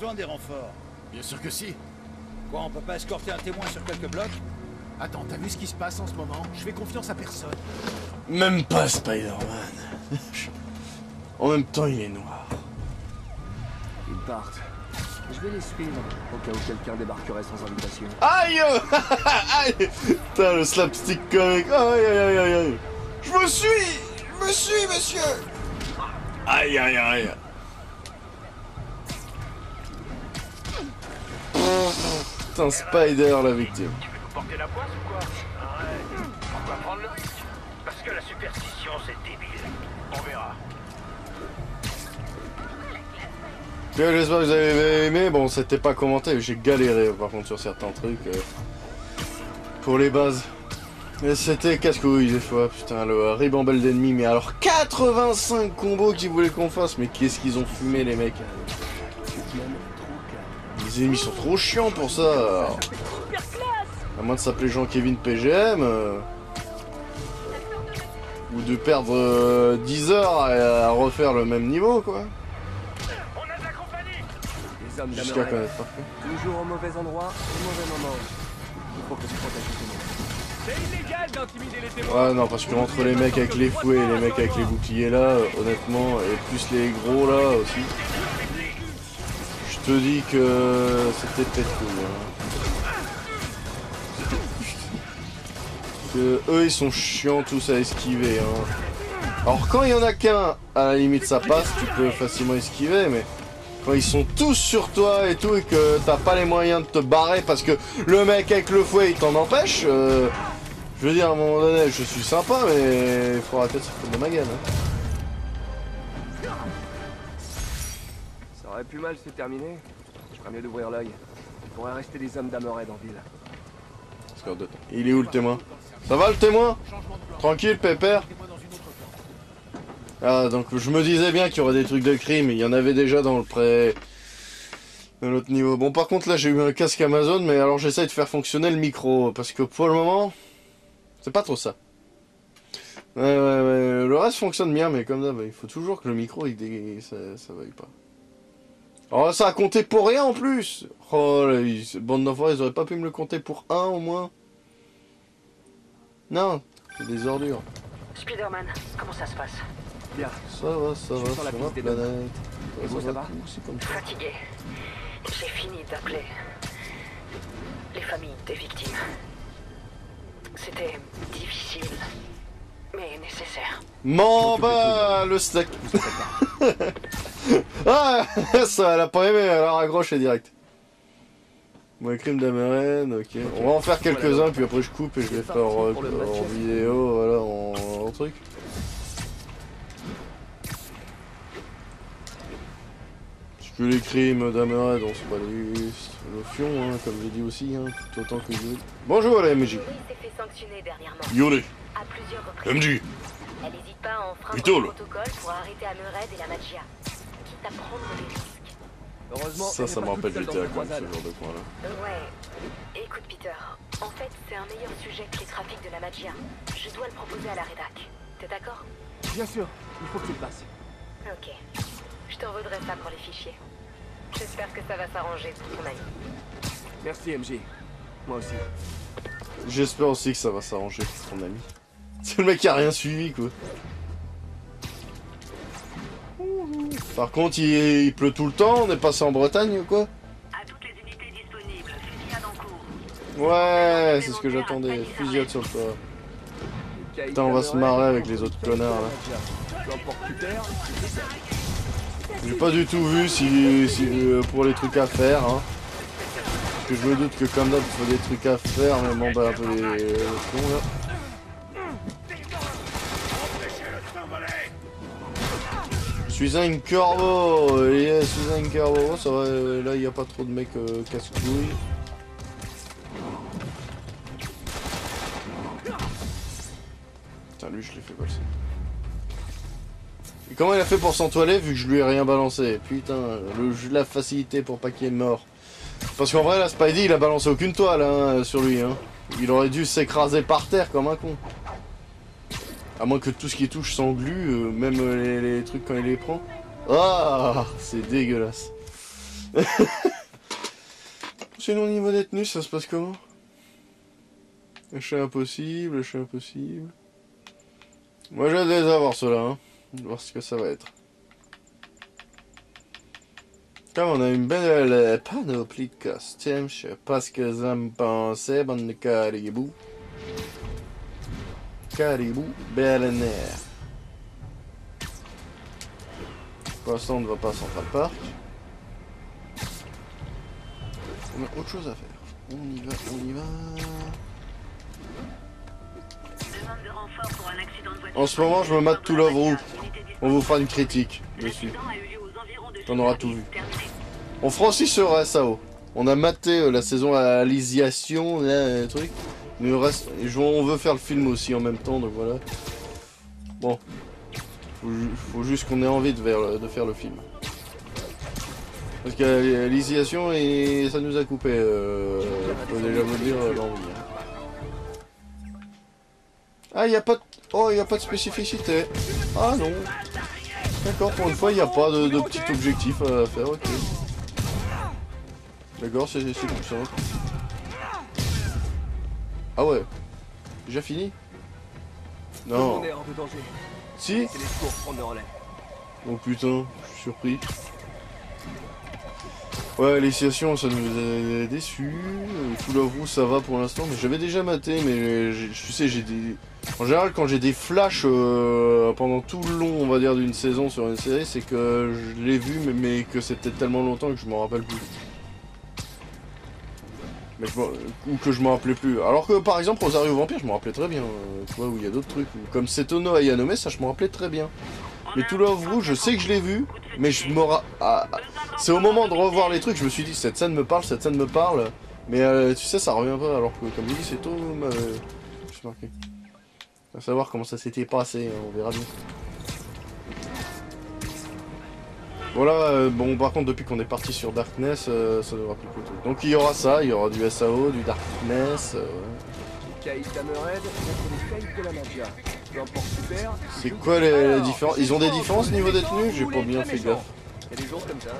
besoin des renforts. Bien sûr que si. Quoi, on peut pas escorter un témoin sur quelques blocs? Attends, t'as vu ce qui se passe en ce moment? Je fais confiance à personne. Même pas Spider-Man. en même temps, il est noir. Ils partent. Je vais les suivre, au cas où quelqu'un débarquerait sans invitation. Aïe Aïe Putain, le slapstick comique. Aïe, aïe, aïe, aïe, aïe. Je me suis Je me suis, monsieur Aïe, aïe, aïe. Putain, Spider, la victime. Tu veux nous porter la poisse ou quoi Arrête. Pourquoi prendre le risque Parce que la superstition, c'est débile. On verra. Bien, J'espère que vous avez aimé. Bon, c'était pas commenté, j'ai galéré par contre sur certains trucs. euh, pour les bases. Mais c'était casse-couille des fois, putain, le ribambelle d'ennemis. Mais alors, 85 combos qu'ils voulaient qu'on fasse, mais qu'est-ce qu'ils ont fumé les mecs Les ennemis sont trop chiants pour ça. À moins de s'appeler Jean-Kévin PGM. euh, Ou de perdre euh, 10 heures à, à refaire le même niveau, quoi. Jusqu'à connaître parfait. toujours au mauvais endroit, au mauvais moment. Il faut que tu Ouais, non, parce que entre les mecs avec les fouets et les mecs avec les boucliers là, euh, honnêtement, et plus les gros là aussi, je te dis que c'était pète Que eux ils sont chiants tous à esquiver. Hein. Alors quand il y en a qu'un, à la limite ça passe, tu peux facilement esquiver, mais quand ils sont tous sur toi et tout et que t'as pas les moyens de te barrer parce que le mec avec le fouet il t'en empêche, euh, je veux dire à un moment donné je suis sympa mais il arrêter de se foutre ma gueule. hein. Aurait pu mal se terminer. Je ferais mieux d'ouvrir l'œil. Il pourrait rester des hommes d'Ameray dans ville. Score de temps. Il est où le témoin? Ça va le témoin? Tranquille pépère Ah donc je me disais bien qu'il y aurait des trucs de crime, il y en avait déjà dans le pré... Dans l'autre niveau. Bon par contre là j'ai eu un casque Amazon mais alors j'essaye de faire fonctionner le micro parce que pour le moment c'est pas trop ça. Ouais, ouais, ouais. Le reste fonctionne bien mais comme d'hab il faut toujours que le micro il dé... ça, ça vaille pas. Oh ça a compté pour rien en plus Oh là, ils- bande d'enfants ils auraient pas pu me le compter pour un au moins Non, c'est des ordures. Spider-Man, comment ça se passe Bien. Ça va, ça Je va, suis sur la sur ma piste des planète. Et vous, ça va comme ça. Fatigué. J'ai fini d'appeler les familles des victimes. C'était difficile, mais nécessaire. M'en bats le steak Ah Ça, elle a pas aimé, elle a raccroché direct. Bon, crime d'Amérienne, ok. On va en faire quelques-uns, puis après je coupe et je vais faire euh, en vidéo, voilà, en, en truc. Parce que les crimes d'Amérienne, on se bat les... le fion, hein, comme j'ai dit aussi, hein, tout autant que je veux. Bonjour la MJ. Yolé, à plusieurs reprises. MJ. Elle n'hésite pas à enfreindre le protocole pour arrêter Amered et la magia. Quitte à prendre des risques. Heureusement, Ça, ça me rappelle GTA ce genre de coin là. Ouais. Écoute, Peter. En fait, c'est un meilleur sujet que les trafics de la magia. Je dois le proposer à la rédac. T'es d'accord? Bien sûr, il faut que tu le passes. Ok. Je t'envoierai ça pour les fichiers. J'espère que ça va s'arranger pour ton ami. Merci MJ. Moi aussi. J'espère aussi que ça va s'arranger pour ton ami. C'est le mec qui a rien suivi quoi. Par contre, il, il pleut tout le temps, on est passé en Bretagne ou quoi? À toutes les unités disponibles, fusillade en cours. Ouais, c'est ce que j'attendais, fusillade sur le toit. Putain, on va se marrer avec les autres connards là. J'ai pas du tout vu si, si, euh, pour les trucs à faire. Hein. Parce que je me doute que comme d'hab, il faut des trucs à faire, mais bon, bah un peu les, les cons là. Suis un corbeau, je suis un corbeau, ça va, euh, là il n'y a pas trop de mecs euh, casse-couilles. Putain, lui je l'ai fait passer. Et comment il a fait pour s'entoiler vu que je lui ai rien balancé? Putain, le la facilité pour pas qu'il est mort. Parce qu'en vrai, la Spidey, il a balancé aucune toile hein, sur lui. Hein. Il aurait dû s'écraser par terre comme un con. À moins que tout ce qui touche s'englue, euh, même euh, les, trucs quand il les prend. Ah, c'est dégueulasse. Sinon, au niveau des tenues, ça se passe comment? Achat impossible, achat impossible. Moi, je vais les avoir, ceux-là. Hein. Voir ce que ça va être. Comme on a une belle euh, panoplie de costumes, je sais pas ce que ça me pensait, bande de caribou. Caribou, nerf. Pour l'instant, on ne va pas à Central Park. On a autre chose à faire. On y va, on y va. En ce moment, je me mate tout Love Roux. On vous fera une critique dessus. On aura tout vu. On sur SAO. On a maté euh, la saison à Lysiation, là, truc. Mais reste, on veut faire le film aussi en même temps, donc voilà. Bon. Faut, faut juste qu'on ait envie de, faire le- film. Parce que Lysiation, et ça nous a coupé, euh, faut déjà vous dire euh, l'envie. hein. Ah, il a pas de... Oh, il a pas de spécificité. Ah non. D'accord, pour une fois, il n'y a pas de, petit objectif à faire, ok. D'accord, c'est simple. Ah ouais. Déjà fini Non. On est hors de danger. Si C'est les secours prendre le relais. Oh putain, je suis surpris. Ouais, l'initiation, ça nous a déçus. Tout l'ouvre ça va pour l'instant, mais j'avais déjà maté, mais tu sais, j'ai des... En général, quand j'ai des flashs euh, pendant tout le long, on va dire, d'une saison sur une série, c'est que je l'ai vu, mais, mais que c'était tellement longtemps que je m'en rappelle plus. Mais je ou que je m'en rappelais plus. Alors que par exemple, Rosario Vampire, je m'en rappelais très bien. euh, Tu vois, où il y a d'autres trucs. Comme Setono et Yanome, ça je m'en rappelais très bien. Mais tout Love Rouge, je sais que je l'ai vu, mais je me ah, ah, C'est au moment de revoir les trucs, je me suis dit, cette scène me parle, cette scène me parle. Mais euh, tu sais, ça revient pas, alors que comme je dis, c'est tout. euh, Je suis marqué. Va savoir comment ça s'était passé, on verra bien. Voilà, euh, bon par contre depuis qu'on est parti sur Darkness, euh, ça devra plus coûter. Donc il y aura ça, il y aura du SAO, du Darkness. euh. C'est quoi les, les différences Ils ont des différences au niveau des tenues J'ai pas bien fait gaffe. Il y a des jours comme ça.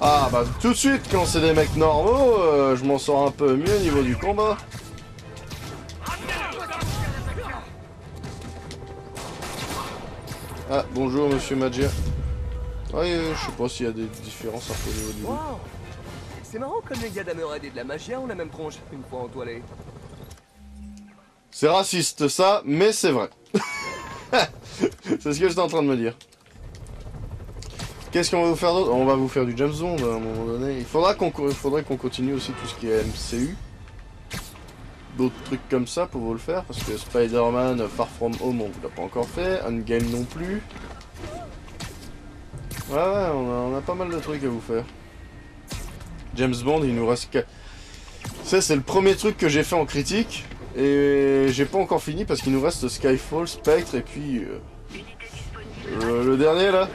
Ah bah tout de suite quand c'est des mecs normaux, euh, je m'en sors un peu mieux au niveau du combat. Bonjour monsieur Magia. Ouais, euh, je sais pas s'il y a des différences un peu au niveau du. Wow C'est marrant comme les gars d'Hammerhead et de la Magia ont la même tronche une fois en toilette. C'est raciste ça, mais c'est vrai. c'est ce que j'étais en train de me dire. Qu'est-ce qu'on va vous faire d'autre? On va vous faire du James Bond à un moment donné. Il faudra qu'on continue aussi tout ce qui est MCU. D'autres trucs comme ça pour vous le faire, parce que Spider-Man Far From Home on vous l'a pas encore fait, Endgame non plus. Ouais ouais, on a, pas mal de trucs à vous faire. James Bond, il nous reste. Ça c'est le premier truc que j'ai fait en critique, et j'ai pas encore fini parce qu'il nous reste Skyfall, Spectre et puis euh, euh, le dernier là.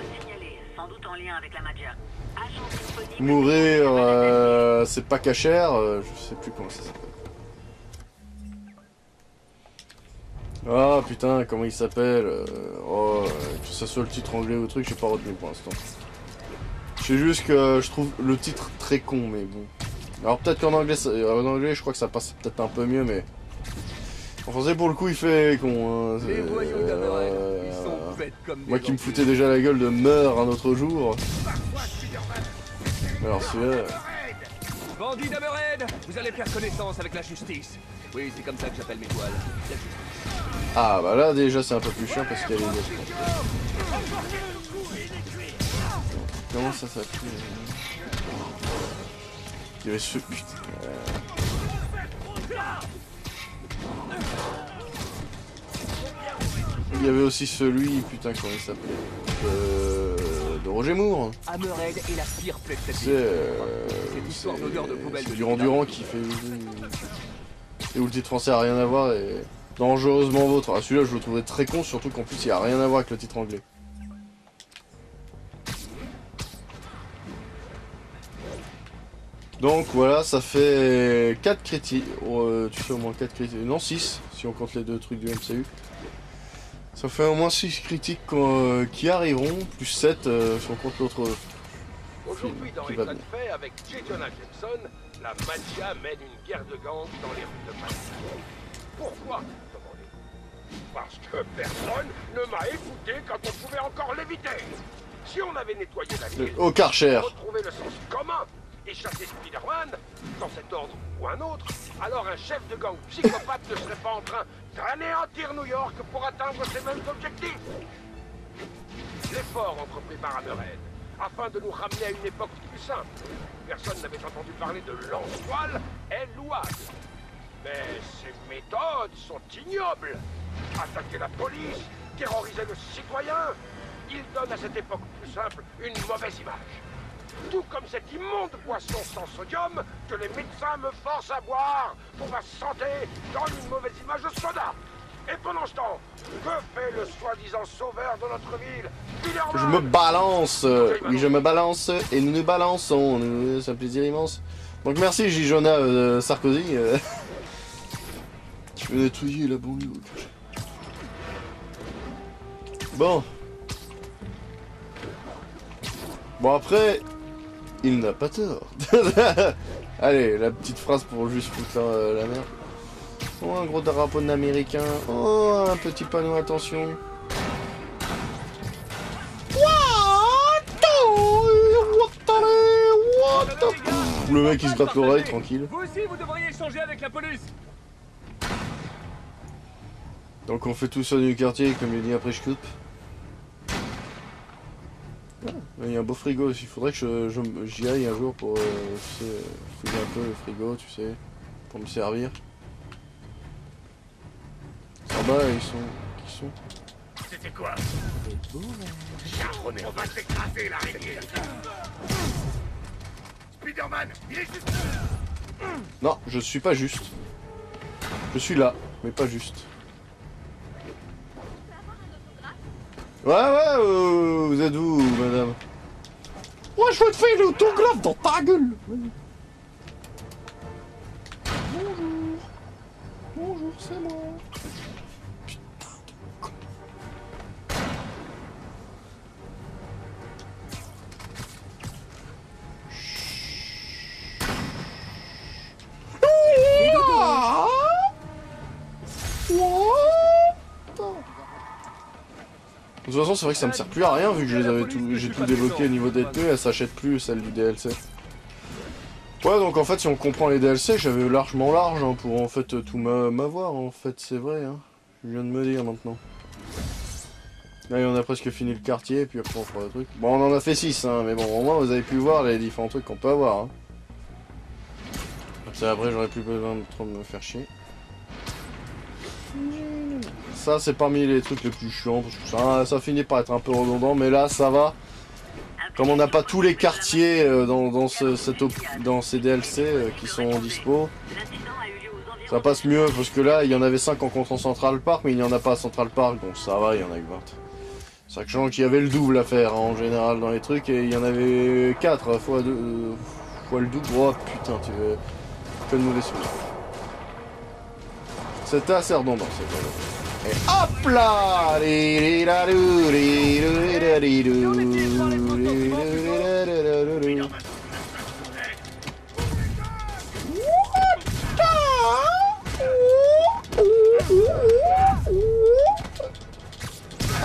Mourir, euh, c'est pas cachère, euh, je sais plus comment ça s'appelle. Ah putain, comment il s'appelle euh, Oh, euh, que ce soit le titre anglais ou truc, j'ai pas retenu pour l'instant. Je sais juste que je trouve le titre très con, mais bon. Alors peut-être qu'en anglais, ça- en anglais, je crois que ça passe peut-être un peu mieux, mais en français pour le coup, il fait con. Hein, Les c'est- voyous euh, ils sont bêtes comme Moi qui me foutais déjà la gueule de meurt un autre jour. Alors celui-là. Bandit d'Hammerhead Vous allez faire connaissance avec la justice. Oui, c'est comme ça que j'appelle mes toiles. La justice. Ah bah là déjà c'est un peu plus chiant parce qu'il y a les autres. Comment ça s'appelle Il y avait ce putain. Il y avait aussi celui, putain comment il s'appelait de... de Roger Moore. C'est euh, c'est Durand. Durand qui fait et où le titre français a rien à voir et dangereusement vôtre. Ah, celui-là je le trouvais très con surtout qu'en plus il a rien à voir avec le titre anglais. Donc voilà, ça fait 4 critiques. tu sais au moins 4 critiques. Non 6 si on compte les deux trucs du MCU. Ça fait au moins 6 critiques qu'on- euh, qui arriveront, plus 7 euh, si on compte l'autre. Aujourd'hui, dans État de fait, avec J. Jonah Jameson, la Magia mène une guerre de gangs dans les rues de Paris. Pourquoi Parce que personne ne m'a écouté quand on pouvait encore l'éviter. Si on avait nettoyé la ville, Au Karcher. retrouver le sens commun et chasser Spider-Man, dans cet ordre ou un autre, alors un chef de gang psychopathe ne serait pas en train d'anéantir New York pour atteindre ses mêmes objectifs. L'effort entrepris par Hammerhead, afin de nous ramener à une époque plus simple, personne n'avait entendu parler de lance-toile, est louable. Mais ces méthodes sont ignobles. Attaquer la police, terroriser le citoyen, il donne à cette époque plus simple une mauvaise image. Tout comme cette immonde boisson sans sodium que les médecins me forcent à boire pour ma santé donne une mauvaise image au soda. Et pendant ce temps, que fait le soi-disant sauveur de notre ville Je me balance. euh, Oui, je me balance et nous nous balançons. C'est un plaisir immense. Donc merci J. Jonah euh, Sarkozy. euh. Tu veux nettoyer la banlieue. Bon. Bon après, il n'a pas tort. Allez, la petite phrase pour juste foutre la, la merde. Oh, un gros drapeau américain. Oh, un petit panneau attention. Le mec il se gratte l'oreille tranquille. Vous aussi, vous devriez échanger avec la police Donc on fait tout ça du quartier comme il dit après je coupe. Ah, Il y a un beau frigo aussi, il faudrait que je- je- j'y aille un jour pour euh, tu sais, fouiller un peu le frigo, tu sais, pour me servir. En bas ils sont. Qui sont C'était quoi? On va s'écraser l'araignée Spider-Man, il est juste Non, je suis pas juste. Je suis là, mais pas juste. Ouais, ouais, euh, vous êtes où, madame Ouais, je te faire l'autographe dans ta gueule Bonjour. Bonjour, c'est moi. De toute façon, c'est vrai que ça me sert plus à rien vu que tout, j'ai tout débloqué au niveau des deux, elle s'achète plus celle du DLC. Ouais, donc en fait, si on comprend les DLC, j'avais largement large hein, pour en fait tout m'a- m'avoir. En fait, c'est vrai. Hein. Je viens de me dire maintenant. Là, on a presque fini le quartier, puis après on fera le truc. Bon, on en a fait 6, hein, mais bon, au moins vous avez pu voir les différents trucs qu'on peut avoir. Hein. Ça, après, j'aurais plus besoin de trop me faire chier. Ça, c'est parmi les trucs les plus chiants, parce que ça, finit par être un peu redondant, mais là, ça va. Comme on n'a pas tous les quartiers euh, dans, ce- cette dans ces DLC euh, qui sont en dispo, ça passe mieux, parce que là, il y en avait 5 en comptant Central Park, mais il n'y en a pas à Central Park, donc ça va, il y en a que 20. Sachant qu'il y avait le double à faire, hein, en général, dans les trucs, et il y en avait 4 fois, deux, euh, fois le double. Oh putain, tu veux... Que de mauvais souvenirs. C'était assez redondant, cette fois Et hop là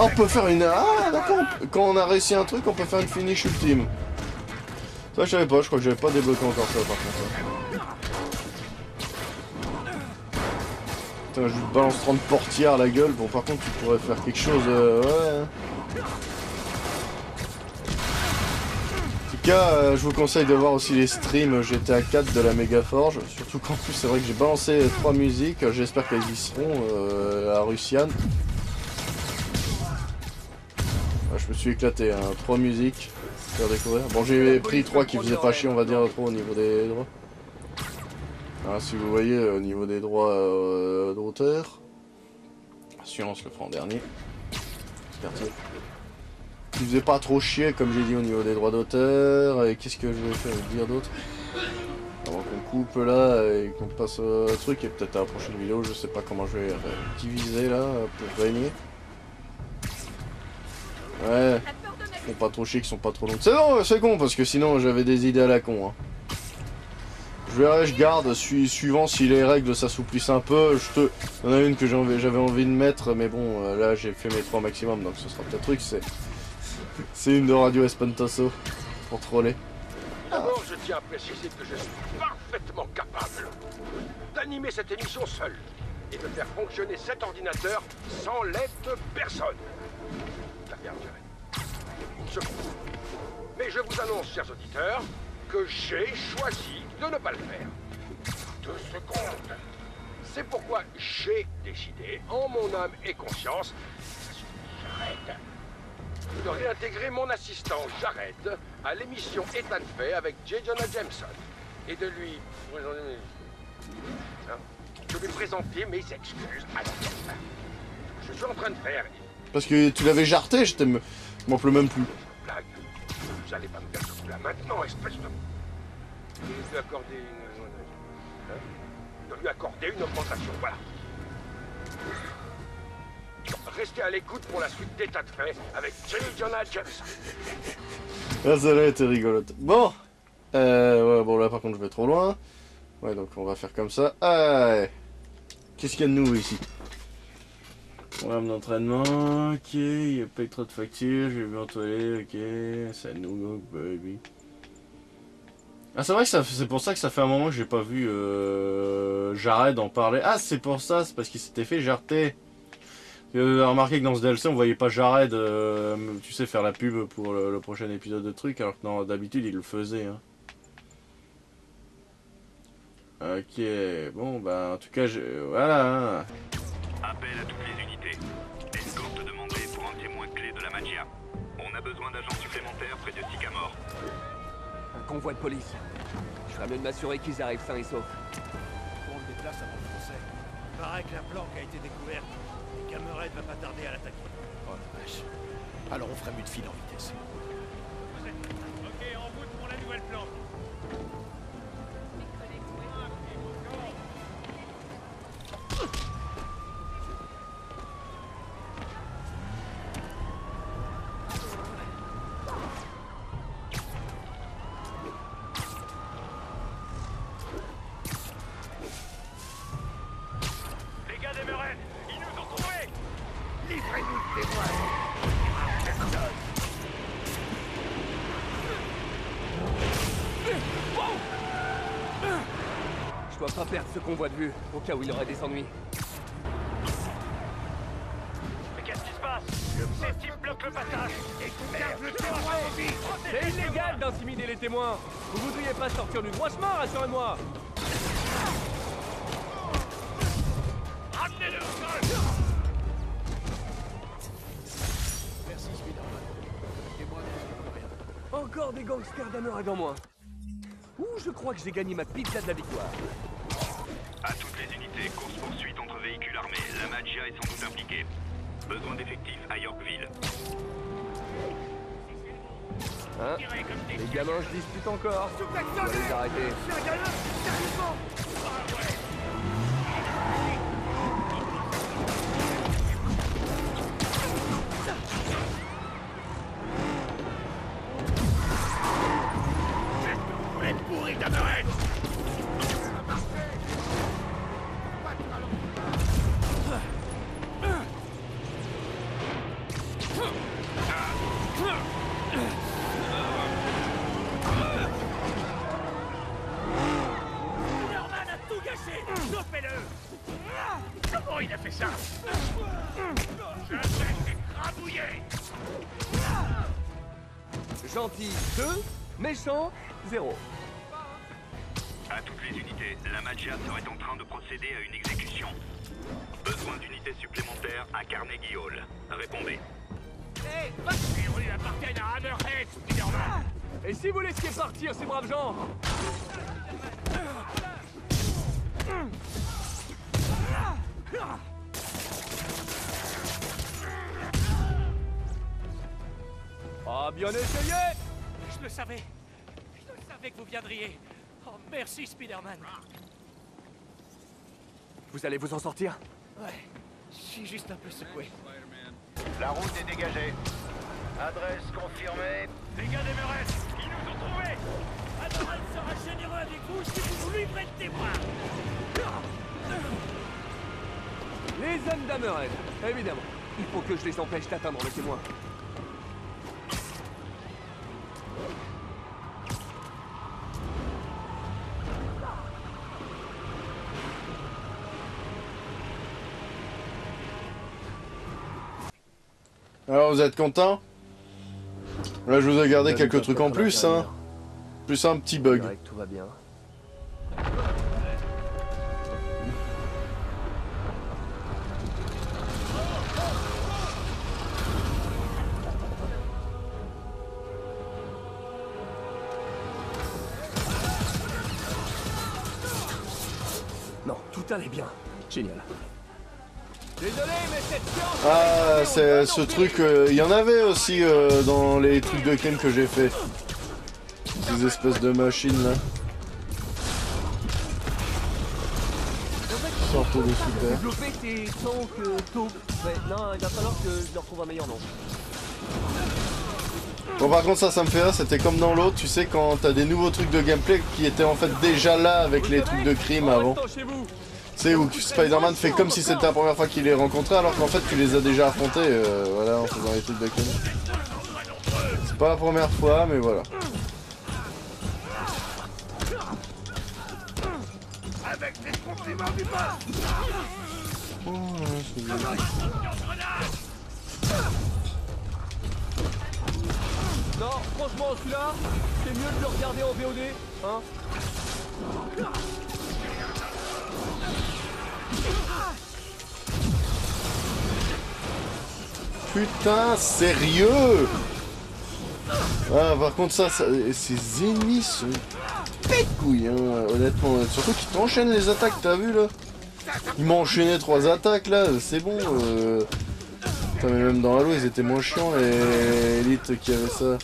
on peut faire une... Ah, d'accord. Quand on a réussi un truc, on peut faire une finish ultime. Ça, je savais pas. Je crois que j'avais pas débloqué encore ça, par contre. Je te balance 30 portières à la gueule. Bon, par contre, tu pourrais faire quelque chose... euh, ouais. En tout cas, euh, je vous conseille de voir aussi les streams GTA 4 de la Megaforge. Surtout qu'en plus, c'est vrai que j'ai balancé trois musiques. J'espère qu'elles y seront euh, à Russian. Ah, je me suis éclaté, hein. trois musiques faire découvrir. Bon, j'ai pris trois qui faisaient pas chier, on va dire, trop au niveau des droits. Ah, si vous voyez, au niveau des droits euh, d'auteur, Assurance le fera en dernier. Quartier. Qui faisait pas trop chier, comme j'ai dit, au niveau des droits d'auteur. Et qu'est-ce que je vais faire dire d'autre? Avant qu'on coupe là et qu'on passe au truc, et peut-être à la prochaine vidéo, je sais pas comment je vais euh, diviser là pour gagner. Ouais. Ils font pas trop chier, qu'ils sont pas trop longs. C'est non, c'est con, parce que sinon j'avais des idées à la con. Hein. Je verrai, je garde, sui- suivant si les règles s'assouplissent un peu. Je te... Il y en a une que j'avais envie de mettre, mais bon, euh, là j'ai fait mes trois maximum, donc ce sera peut-être truc, c'est... C'est une de Radio Espantoso, pour troller. D'abord, je tiens à préciser que je suis parfaitement capable d'animer cette émission seul et de faire fonctionner cet ordinateur sans l'aide de personne. Bien géré. Une seconde. Mais je vous annonce, chers auditeurs, que j'ai choisi de ne pas le faire. Deux secondes. C'est pourquoi j'ai décidé, en mon âme et conscience, j'arrête, de réintégrer mon assistant Jared à l'émission État de fait avec J. Jonah Jameson et de lui Hein de lui présenter mes excuses à la tête. Je suis en train de faire Parce que tu l'avais jarté, je t'aime... Je m'en pleure même plus. blague. Vous allez pas me faire ce coup-là maintenant, espèce de... Et lui accorder une... Hein de lui accorder une augmentation, voilà. Restez à l'écoute pour la suite d'état de fait avec J. Jonah Jameson. Ah, celle-là était rigolote. Bon. Euh, ouais, bon, là, par contre, je vais trop loin. Ouais, donc on va faire comme ça. Ah, ouais. Qu'est-ce qu'il y a de nouveau ici? Programme d'entraînement, ok, il n'y a pas eu trop de factures, j'ai vu en toilette, ok, c'est nouveau, baby. Ah, c'est vrai que c'est pour ça que ça fait un moment que j'ai pas vu euh, Jared en parler. Ah, c'est pour ça, c'est parce qu'il s'était fait jarter. Euh, remarqué que dans ce DLC, on voyait pas Jared, euh, tu sais, faire la pub pour le, prochain épisode de truc, alors que d'habitude, il le faisait. Hein. Ok, bon, bah, en tout cas, je, voilà. hein. Appel à toutes les unités. Convoi de police. Je ferais mieux de m'assurer qu'ils arrivent sains et saufs. On le déplace avant le procès. Paraît que la planque a été découverte. Et Cameron va pas tarder à l'attaquer. Oh la vache. Alors on ferait mieux de filer en vitesse. Ok, en route pour la nouvelle planque. Dois pas perdre ce convoi de vue, au cas où il aurait des ennuis. Mais qu'est-ce qui se passe Ces types bloquent le passage. Et garde le vie C'est illégal d'intimider les témoins. Vous voudriez pas sortir du droit chemin, rassurez-moi. Ramenez-le Merci Spider-Man. Encore des gangsters d'Amerag en moins Ouh, je crois que j'ai gagné ma pizza de la victoire. Course-poursuite entre véhicules armés. La magia est sans doute impliquée. Besoin d'effectifs à Yorkville. Hein? Les gamins se disputent encore. On va les arrêter. 200, 0. À toutes les unités, la Magia serait en train de procéder à une exécution. Besoin d'unités supplémentaires à Carnegie Hall. Répondez. Hey, Et à Hammerhead, ah. Et si vous laissiez partir ces braves gens? Oh, merci, Spider-Man Vous allez vous en sortir? Ouais, je suis juste un peu secoué. La route est dégagée. Adresse confirmée. Les gars d'Everest, ils nous ont trouvés Adorel sera généreux avec vous si vous nous livrez le témoin Les hommes d'Amerhead, évidemment. Il faut que je les empêche d'atteindre le témoin. Alors, vous êtes content? Là, je vous ai gardé quelques trucs en plus, hein. Plus un petit bug. tout va bien. Non, tout allait bien. Génial. Ah, c'est ce truc, euh, il y en avait aussi euh, dans les trucs de crime que j'ai fait. Ces espèces de machines là. Sortez de super. Développer tes tanks taupe. Ouais, non, il va falloir que je leur trouve un meilleur nom. Bon par contre ça ça me fait rire, c'était comme dans l'autre, tu sais quand t'as des nouveaux trucs de gameplay qui étaient en fait déjà là avec les trucs de crime avant. Sais où Spider-Man fait comme si c'était la première fois qu'il les rencontrait alors qu'en fait tu les as déjà affrontés euh, voilà en faisant les trucs de. C'est pas la première fois mais voilà. Avec les du boss. Non, franchement, celui-là, c'est mieux de le regarder en VOD, hein Putain, sérieux Ah, par contre, ça, ces ennemis sont pète hein, honnêtement. Surtout qu'ils t'enchaînent les attaques, t'as vu là Ils m'ont enchaîné trois attaques là, c'est bon. Euh... Putain, mais même dans Halo, ils étaient moins chiants, les élites qui avaient ça.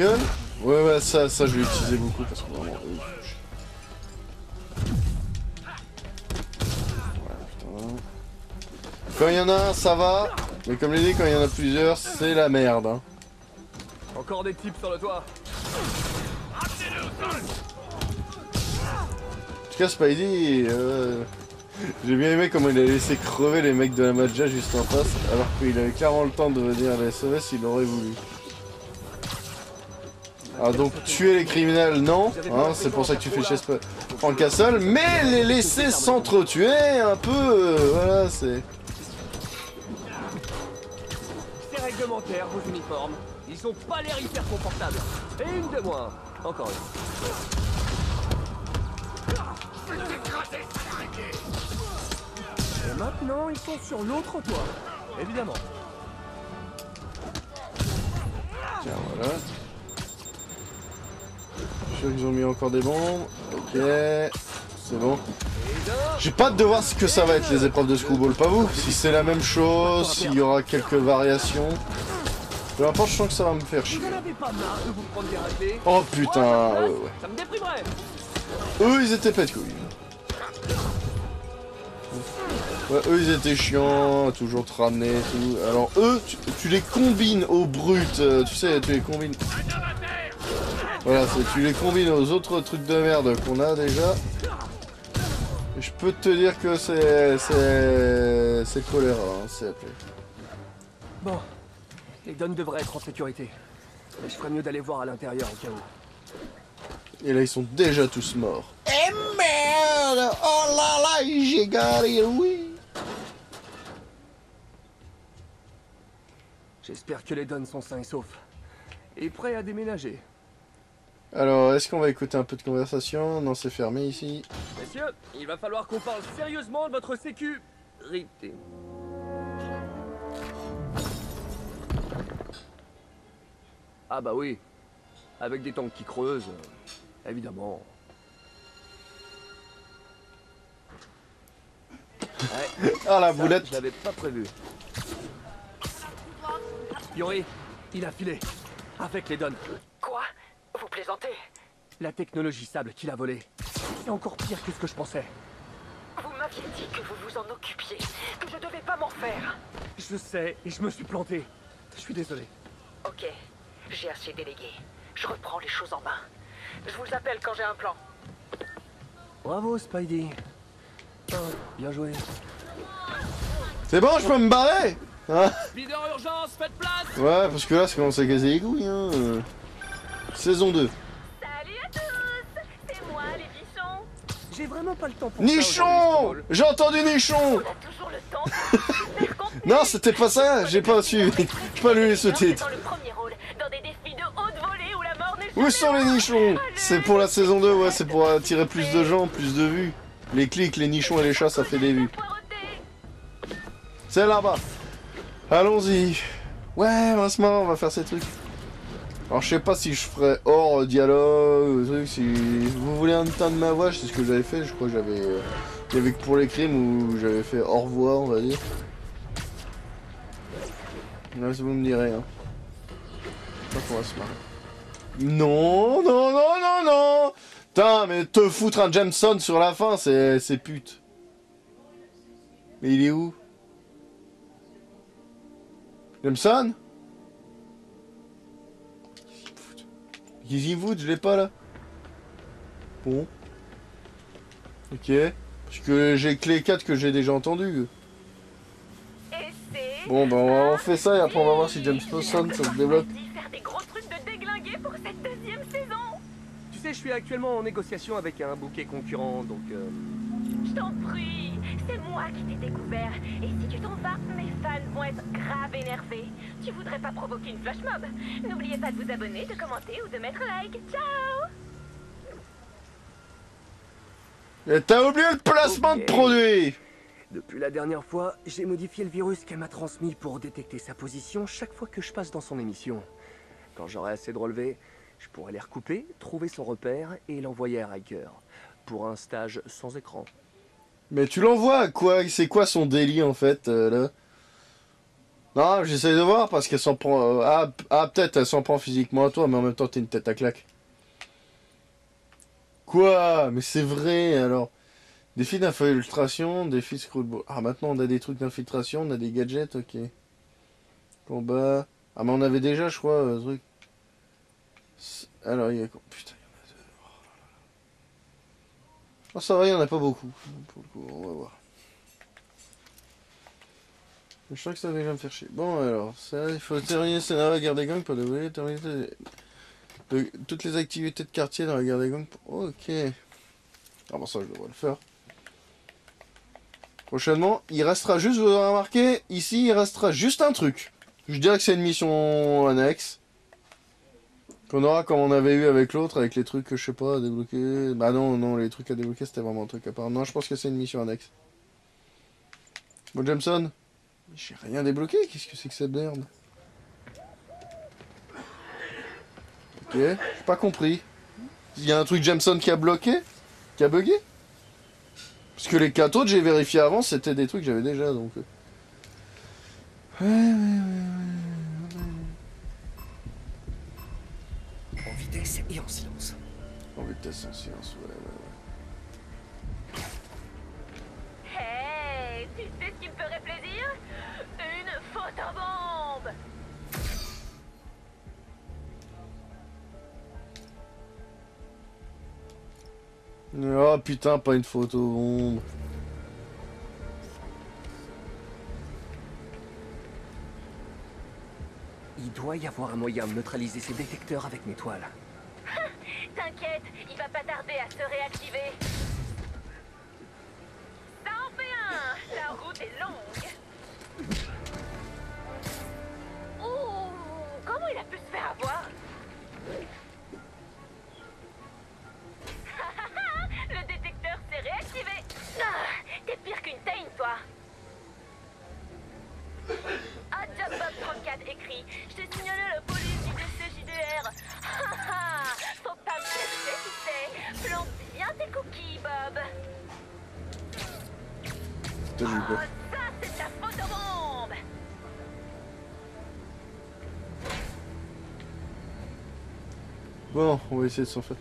Gueule Ouais, ouais, ça, ça je vais utiliser beaucoup parce que vraiment... euh. Quand il y en a un, ça va. Mais comme je l'ai dit, quand il y en a plusieurs, c'est la merde. Hein. Encore des types sur le toit. En tout cas, Spidey, euh, j'ai bien aimé comment il a laissé crever les mecs de la Madja juste en face, alors qu'il avait clairement le temps de venir les sauver s'il aurait voulu. Ah donc tuer les criminels, non, hein, c'est pour ça que tu fais chez Frank Castle, mais les laisser s'entretuer un peu, euh, voilà, c'est... C'est réglementaire, vos uniformes. Ils ont pas l'air hyper confortables. Et une de moins. Encore une. Et maintenant, ils sont sur l'autre toit. Évidemment. Tiens, voilà. Sûr qu'ils ont mis encore des bombes, ok, c'est bon. J'ai pas hâte de voir ce que ça va être les épreuves de Screwball, pas vous Si c'est la même chose, s'il y aura quelques variations. Peu importe, je sens que ça va me faire chier. pas de Oh putain, ouais, ouais. Eux, ils étaient pète couilles. Ouais, eux, ils étaient chiants, toujours te ramener tout. Alors, eux, tu, tu les combines au brut, euh, tu sais, tu les combines. Voilà, tu les combines aux autres trucs de merde qu'on a déjà. Et je peux te dire que c'est. C'est. C'est choléra, hein, c'est appelé. Bon, les donnes devraient être en sécurité. Mais je ferais mieux d'aller voir à l'intérieur au cas où. Et là, ils sont déjà tous morts. Eh merde Oh là là, j'ai garé, oui J'espère que les donnes sont sains et saufs. Et prêts à déménager. Alors, est-ce qu'on va écouter un peu de conversation? Non, c'est fermé ici. Messieurs, il va falloir qu'on parle sérieusement de votre sécurité. Ah bah oui. Avec des tanks qui creusent, euh, évidemment. Ouais, Ah la ça, boulette Je l'avais pas prévu. Yori, il a filé. Avec les donnes. Quoi? Vous plaisantez La technologie sable qu'il a volée. C'est encore pire que ce que je pensais. Vous m'aviez dit que vous vous en occupiez, que je devais pas m'en faire. Je sais, et je me suis planté. Je suis désolé. Ok, j'ai assez délégué. Je reprends les choses en main. Je vous appelle quand j'ai un plan. Bravo, Spidey. Bien joué. C'est bon, je peux me barrer Hein? Leader urgence, faites place Ouais, parce que là, ça commence à casser les couilles, hein. Saison 2. Salut à tous C'est moi, les bichons J'ai vraiment pas le temps pour Nichon. J'ai entendu Nichon On a toujours le temps. Non, c'était pas ça, j'ai pas su. J'ai pas lu ce titre. Dans le premier rôle, dans des défis de haute volée où la mort n'est Où jamais sont les nichons C'est pour la saison 2, ouais, c'est pour attirer plus de gens, plus de vues. Les clics, les nichons et les chats, ça fait des vues. C'est là-bas. Allons-y. Ouais, marrer, on va faire ces trucs. Alors, je sais pas si je ferai hors dialogue, truc, si vous voulez de ma voix, c'est ce que j'avais fait, je crois que j'avais... euh, Il y avait que pour les crimes où j'avais fait au revoir, on va dire. Là, si vous me direz, hein. Je qu'on va se marrer. Non, non, non, non, non Putain, mais te foutre un Jameson sur la fin, c'est pute. Mais il est où? Jameson? Qu'il fout Je l'ai pas là. Bon. Ok. Parce que j'ai que les 4 que j'ai déjà entendu. Et c'est... Bon, bah on fait ça et après on va voir si Jameson ça se développe. choisi faire des gros trucs de déglinguer pour cette deuxième saison. Tu sais, je suis actuellement en négociation avec un bouquet concurrent, donc... euh, Je t'en prie, c'est moi qui t'ai découvert. Et si tu t'en vas, mes fans vont être grave énervés. Tu voudrais pas provoquer une flash mob N'oubliez pas de vous abonner, de commenter ou de mettre like. Ciao Et T'as oublié le placement de produit Depuis la dernière fois, j'ai modifié le virus qu'elle m'a transmis pour détecter sa position chaque fois que je passe dans son émission. Quand j'aurai assez de relevés, je pourrai les recouper, trouver son repère et l'envoyer à Riker. Pour un stage sans écran. Mais tu l'envoies quoi C'est quoi son délit en fait euh, là? Non, j'essaie de voir parce qu'elle s'en prend. euh, ah, ah, peut-être elle s'en prend physiquement à toi, mais en même temps t'es une tête à claque. Quoi? Mais c'est vrai alors. Défi d'infiltration, défi screwball. Ah, maintenant on a des trucs d'infiltration, on a des gadgets, ok. Combat. Ah, mais on avait déjà, je crois, euh, truc. Alors, il y a. Putain, il y en a deux. Oh là là. Oh, ça va, il y en a pas beaucoup. Pour le coup, on va voir. Je sens que ça va déjà me faire chier. Bon, alors, ça, il faut terminer le scénario de la guerre des gangs pour dévoiler terminer toutes les activités de quartier dans la guerre des gangs. Ok. Ah bon, ça, je devrais le faire. Prochainement, il restera juste, vous aurez remarqué, ici, il restera juste un truc. Je dirais que c'est une mission annexe. Qu'on aura comme on avait eu avec l'autre, avec les trucs que je sais pas, à débloquer. Bah non, non, les trucs à débloquer, c'était vraiment un truc à part. Non, je pense que c'est une mission annexe. Bon, Jameson J'ai rien débloqué, qu'est-ce que c'est que cette merde? Ok, j'ai pas compris. Il y a un truc Jameson qui a bloqué? Qui a bugué? Parce que les quatre j'ai vérifié avant, c'était des trucs que j'avais déjà, donc... euh. Ouais, ouais, ouais, et en silence. En vitesse, en silence, ouais, ouais, ouais. Hey, tu sais ce qui me ferait plaisir? Une photobombe Oh putain, pas une photo bombe. Il doit y avoir un moyen de neutraliser ces détecteurs avec mes toiles. T'inquiète, il va pas tarder à se réactiver. Ça en fait un. La route est longue. Oh Comment il a pu se faire avoir? Le détecteur s'est réactivé. Ah, T'es pire qu'une teigne, toi. Ah, Jobbob 34 écrit. Je te signale la police du DCJDR Bon, on va essayer de s'en faire.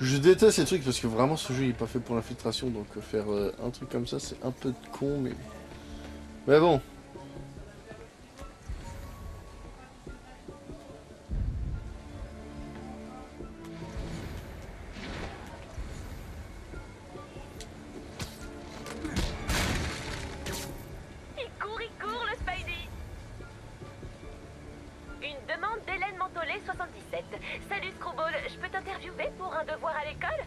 Je déteste ces trucs parce que vraiment ce jeu il est pas fait pour l'infiltration donc euh, faire euh, un truc comme ça c'est un peu de con mais... Mais bon, pour un devoir à l'école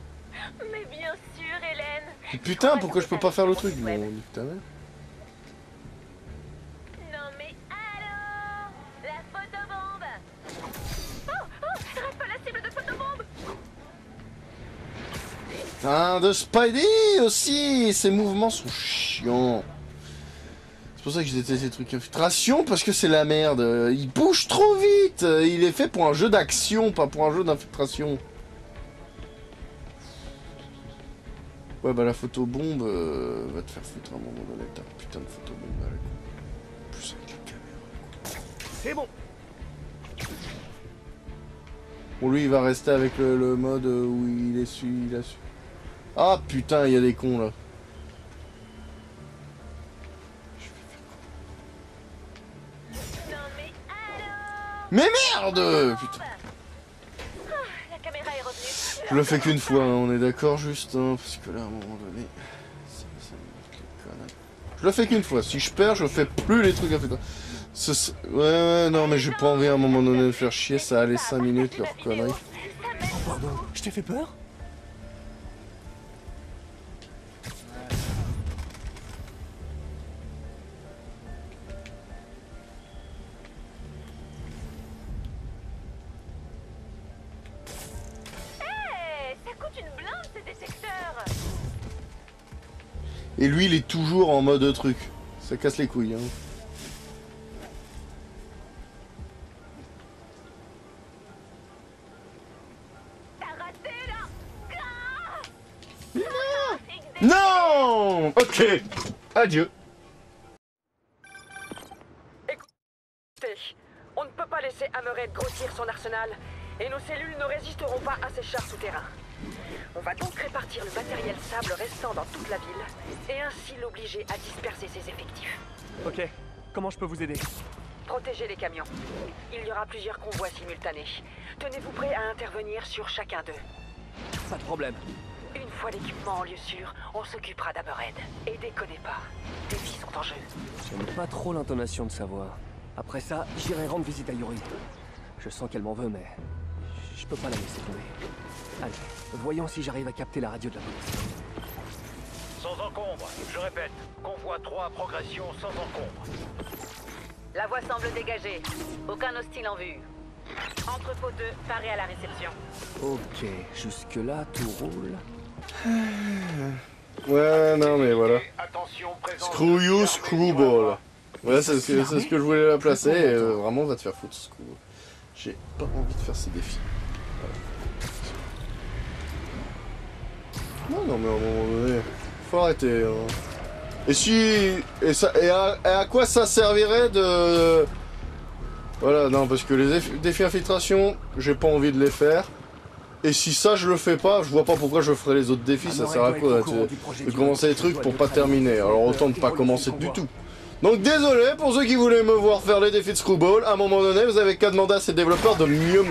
Mais bien sûr, Hélène Putain pourquoi je peux pas faire le truc mère. Non mais alors La photobombe Oh, oh, pas la cible de photobombe Ah, de Spidey aussi Ces mouvements sont chiants. C'est pour ça que je déteste ces trucs infiltration, parce que c'est la merde. Il bouge trop vite Il est fait pour un jeu d'action, pas pour un jeu d'infiltration. Ouais, bah la photobombe euh, va te faire foutre à un moment donné, ta putain de photobombe à la con. Plus avec la caméra. C'est bon. Bon, lui, il va rester avec le, le mode où il est su, il a su. Ah putain, il y a des cons là. Mais merde Putain. Ah, La caméra est revenue. Je le fais qu'une fois, hein, on est d'accord juste, hein, parce que là, à un moment donné, ça, ça me. Je le fais qu'une fois. Si je perds, je fais plus les trucs à faire. Ce- Ouais, ouais, non, mais j'ai pas envie à un moment donné de faire chier. Ça allait 5 minutes, leur connerie. Oh, pardon, je t'ai fait peur? Et lui, il est toujours en mode truc. Ça casse les couilles, hein. Non Ok Adieu On ne peut pas laisser Hammerhead grossir son arsenal, et nos cellules ne résisteront pas à ces chars souterrains. On va donc répartir le matériel sable restant dans toute la ville, et ainsi l'obliger à disperser ses effectifs. Ok, comment je peux vous aider Protéger les camions. Il y aura plusieurs convois simultanés. Tenez-vous prêts à intervenir sur chacun d'eux. Pas de problème. Une fois l'équipement en lieu sûr, on s'occupera d'Hammerhead. Et déconnez pas, des vies sont en jeu. J'aime pas trop l'intonation de sa voix. Après ça, j'irai rendre visite à Yuri. Je sens qu'elle m'en veut, mais je peux pas la laisser tomber. Allez, voyons si j'arrive à capter la radio de la police. Sans encombre, je répète, convoi 3 progression sans encombre. La voie semble dégagée. Aucun hostile en vue. Entrepôt 2, paré à la réception. Ok, jusque-là, tout roule. Ouais, non, mais voilà. Screw you, screwball. Ouais, c'est ce ce que je voulais la placer, et euh, vraiment, va te faire foutre, screwball. J'ai pas envie de faire ces défis. Non, non, mais à un moment donné, faut arrêter. hein. Et si... Et, ça, et, à, et à quoi ça servirait de... Voilà, non, parce que les défis infiltration, j'ai pas envie de les faire. Et si ça, je le fais pas, je vois pas pourquoi je ferais les autres défis, ça sert à quoi de commencer les trucs pour pas terminer. Alors autant ne pas commencer du tout. Donc désolé pour ceux qui voulaient me voir faire les défis de Screwball, à un moment donné vous avez qu'à demander à ces développeurs de mieux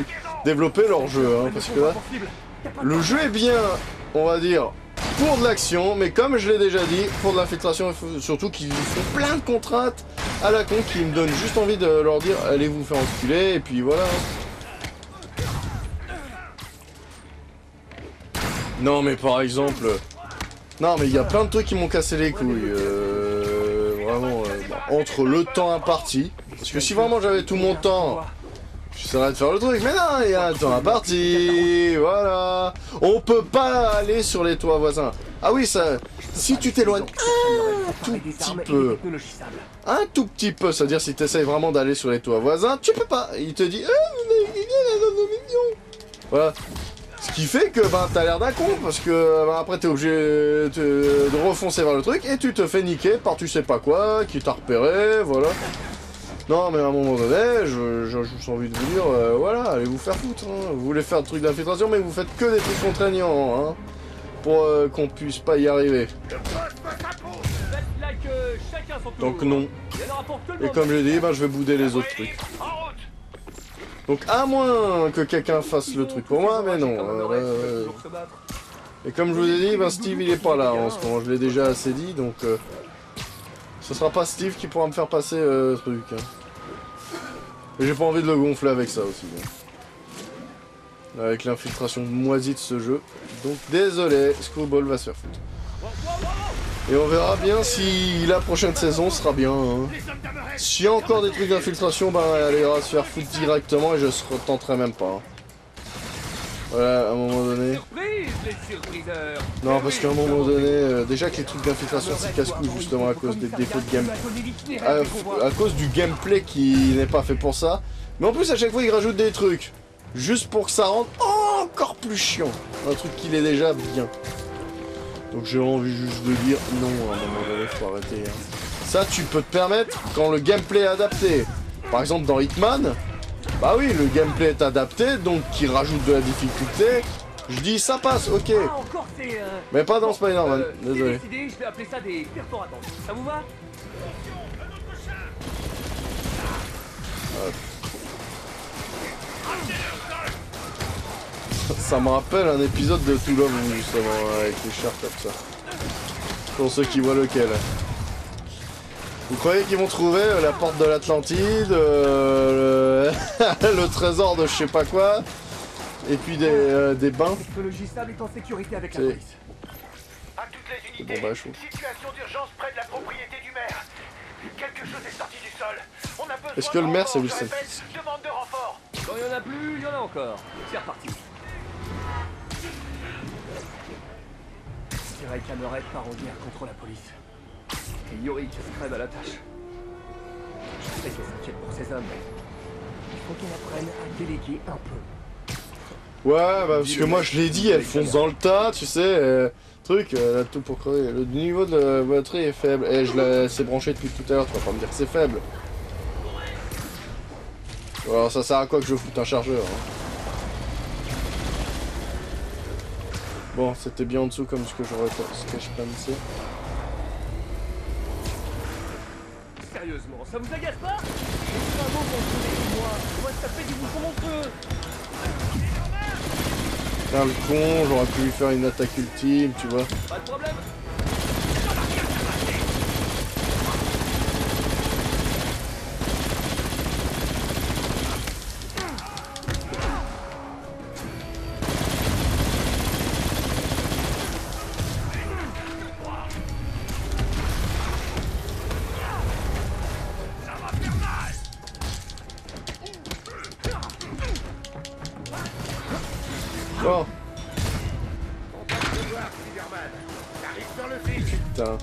développer leur jeu, hein, parce que le jeu est bien, on va dire, pour de l'action, mais comme je l'ai déjà dit, pour de l'infiltration, surtout qu'ils font plein de contraintes à la con qui me donnent juste envie de leur dire allez vous faire enculer, et puis voilà. Non mais par exemple... Non mais il y a plein de trucs qui m'ont cassé les couilles. euh, vraiment, euh, entre le temps imparti. Parce que si vraiment j'avais tout mon temps, j'essaierais de faire le truc. Mais non, il y a un temps imparti. Voilà. On peut pas aller sur les toits voisins. Ah oui, ça... Si tu t'éloignes un tout petit peu, un tout petit peu, c'est-à-dire si tu essayes vraiment d'aller sur les toits voisins, tu peux pas. Il te dit... La mignon. Voilà. Ce qui fait que ben t'as l'air d'un con parce que ben, après t'es obligé de, de refoncer vers le truc et tu te fais niquer par tu sais pas quoi qui t'a repéré, voilà. Non mais à un moment donné, je- je- juste envie de vous dire, euh, voilà, allez vous faire foutre. hein. Vous voulez faire le truc d'infiltration mais vous faites que des trucs contraignants, hein, pour euh, qu'on puisse pas y arriver. Donc non. Et comme je l'ai dit, ben je vais bouder les autres trucs. Donc à moins que quelqu'un fasse le truc pour moi, mais non. euh, Et comme je vous ai dit, ben Steve il est pas là en ce moment, je l'ai déjà assez dit, donc euh, ce sera pas Steve qui pourra me faire passer euh, ce truc. hein. J'ai pas envie de le gonfler avec ça aussi. Avec l'infiltration moisie de ce jeu. Donc désolé, Screwball va se faire foutre. Et on verra bien si la prochaine saison sera bien. hein. S'il y a encore des trucs d'infiltration, ben elle ira se faire foutre directement et je se retenterai même pas. hein. Voilà, à un moment donné. Surprise, les surpriseurs. Non, parce qu'à un moment donné, euh, déjà que les trucs d'infiltration c'est casse-couille justement à cause des défauts de game. À, à cause du gameplay qui n'est pas fait pour ça. Mais en plus, à chaque fois, ils rajoutent des trucs. Juste pour que ça rende encore plus chiant. Un truc qui est déjà bien. Donc j'ai envie juste de dire non, à un moment donné, faut arrêter. hein. Ça, tu peux te permettre quand le gameplay est adapté. Par exemple, dans Hitman, bah oui, le gameplay est adapté, donc qui rajoute de la difficulté. Je dis ça passe, ok. Ah, encore. Euh... Mais pas dans Spider-Man, euh, désolé. décidé, je vais appeler ça des. Ça vous va Ça me rappelle un épisode de Toulon justement avec les chars comme ça. Pour ceux qui voient lequel. Vous croyez qu'ils vont trouver euh, la porte de l'Atlantide, euh, le... le trésor de je sais pas quoi, et puis des, euh, des bains? Technologie stable est en sécurité avec la C'est- police. À toutes les unités, bon, bah, chaud. situation d'urgence près de la propriété du maire. Quelque chose est sorti du sol. On a besoin Est-ce que le de maire, c'est Wilson Demande de renfort. Quand il y en a plus, il y en a encore. C'est reparti. Part en guerre contre la police. Et Yorick se crève à la tâche. Je sais qu'elle s'inquiète pour ses hommes, mais il faut qu'elle apprenne à déléguer un peu. Ouais, bah parce que moi je l'ai dit, elle fonce dans le tas, tu sais, euh, truc, elle a tout pour crever. Le niveau de la batterie est faible, et je l'ai laissé branché depuis tout à l'heure, tu vas pas me dire que c'est faible. Alors ça sert à quoi que je foute un chargeur hein? Bon, c'était bien en dessous comme ce que j'aurais ce que je pensais. Sérieusement, ça vous agace pas un mot contre moi. Moi, ça fait du bouchon monstrueux. Putain le con, j'aurais pu lui faire une attaque ultime, tu vois. Pas de problème. Putain.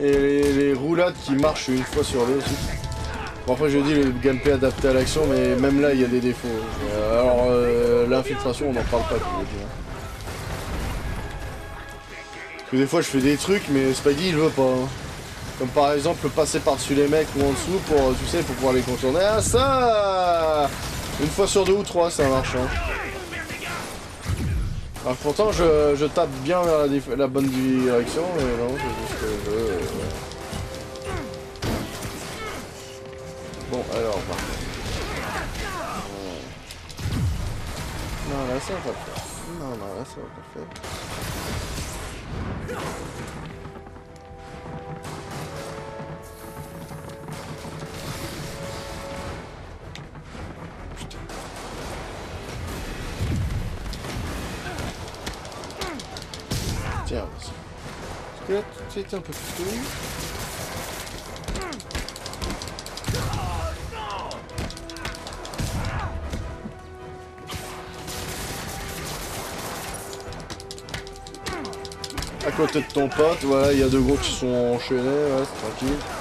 Et les, roulades qui marchent une fois sur deux aussi. Bon après je dis le gameplay adapté à l'action mais même là il y a des défauts. Alors euh, l'infiltration on n'en parle pas. Parce que des fois je fais des trucs mais Spaggy il veut pas. hein. Comme par exemple passer par-dessus les mecs ou en dessous pour tu sais pour pouvoir les contourner. Ah ça Une fois sur deux ou trois ça marche hein. Alors que pourtant je, tape bien vers la, bonne direction mais non c'est juste que je... Bon alors. Non là ça va pas. Non non là ça va pas faire. C'était un peu plus tôt. À côté de ton pote, voilà, il y a deux gros qui sont enchaînés, ouais, c'est tranquille.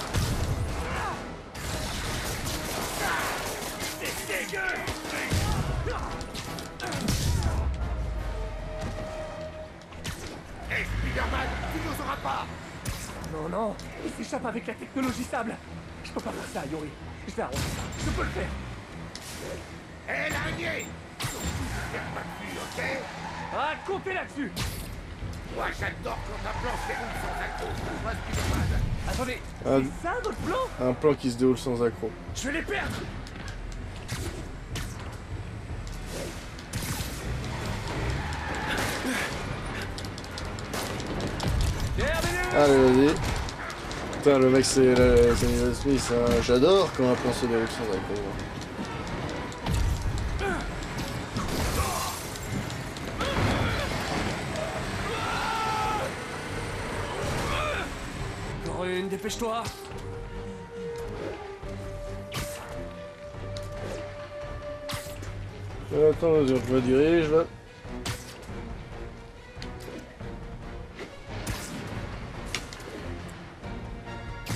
Yuri. Je vais arranger ça. Je peux le faire. Hé, l'araignée Tire pas ok Ah, comptez là-dessus Moi, j'adore quand un plan se déroule sans accro. Tu vois ce qui Attendez, Ah, c'est ça votre plan? Un plan qui se déroule sans accro. Je vais les perdre Allez, vas-y. Putain, le mec, c'est la- c'est Will Smith. hein. J'adore quand un plan se déroule sans accro. Brune, dépêche-toi Euh, Attends, je me dirige là.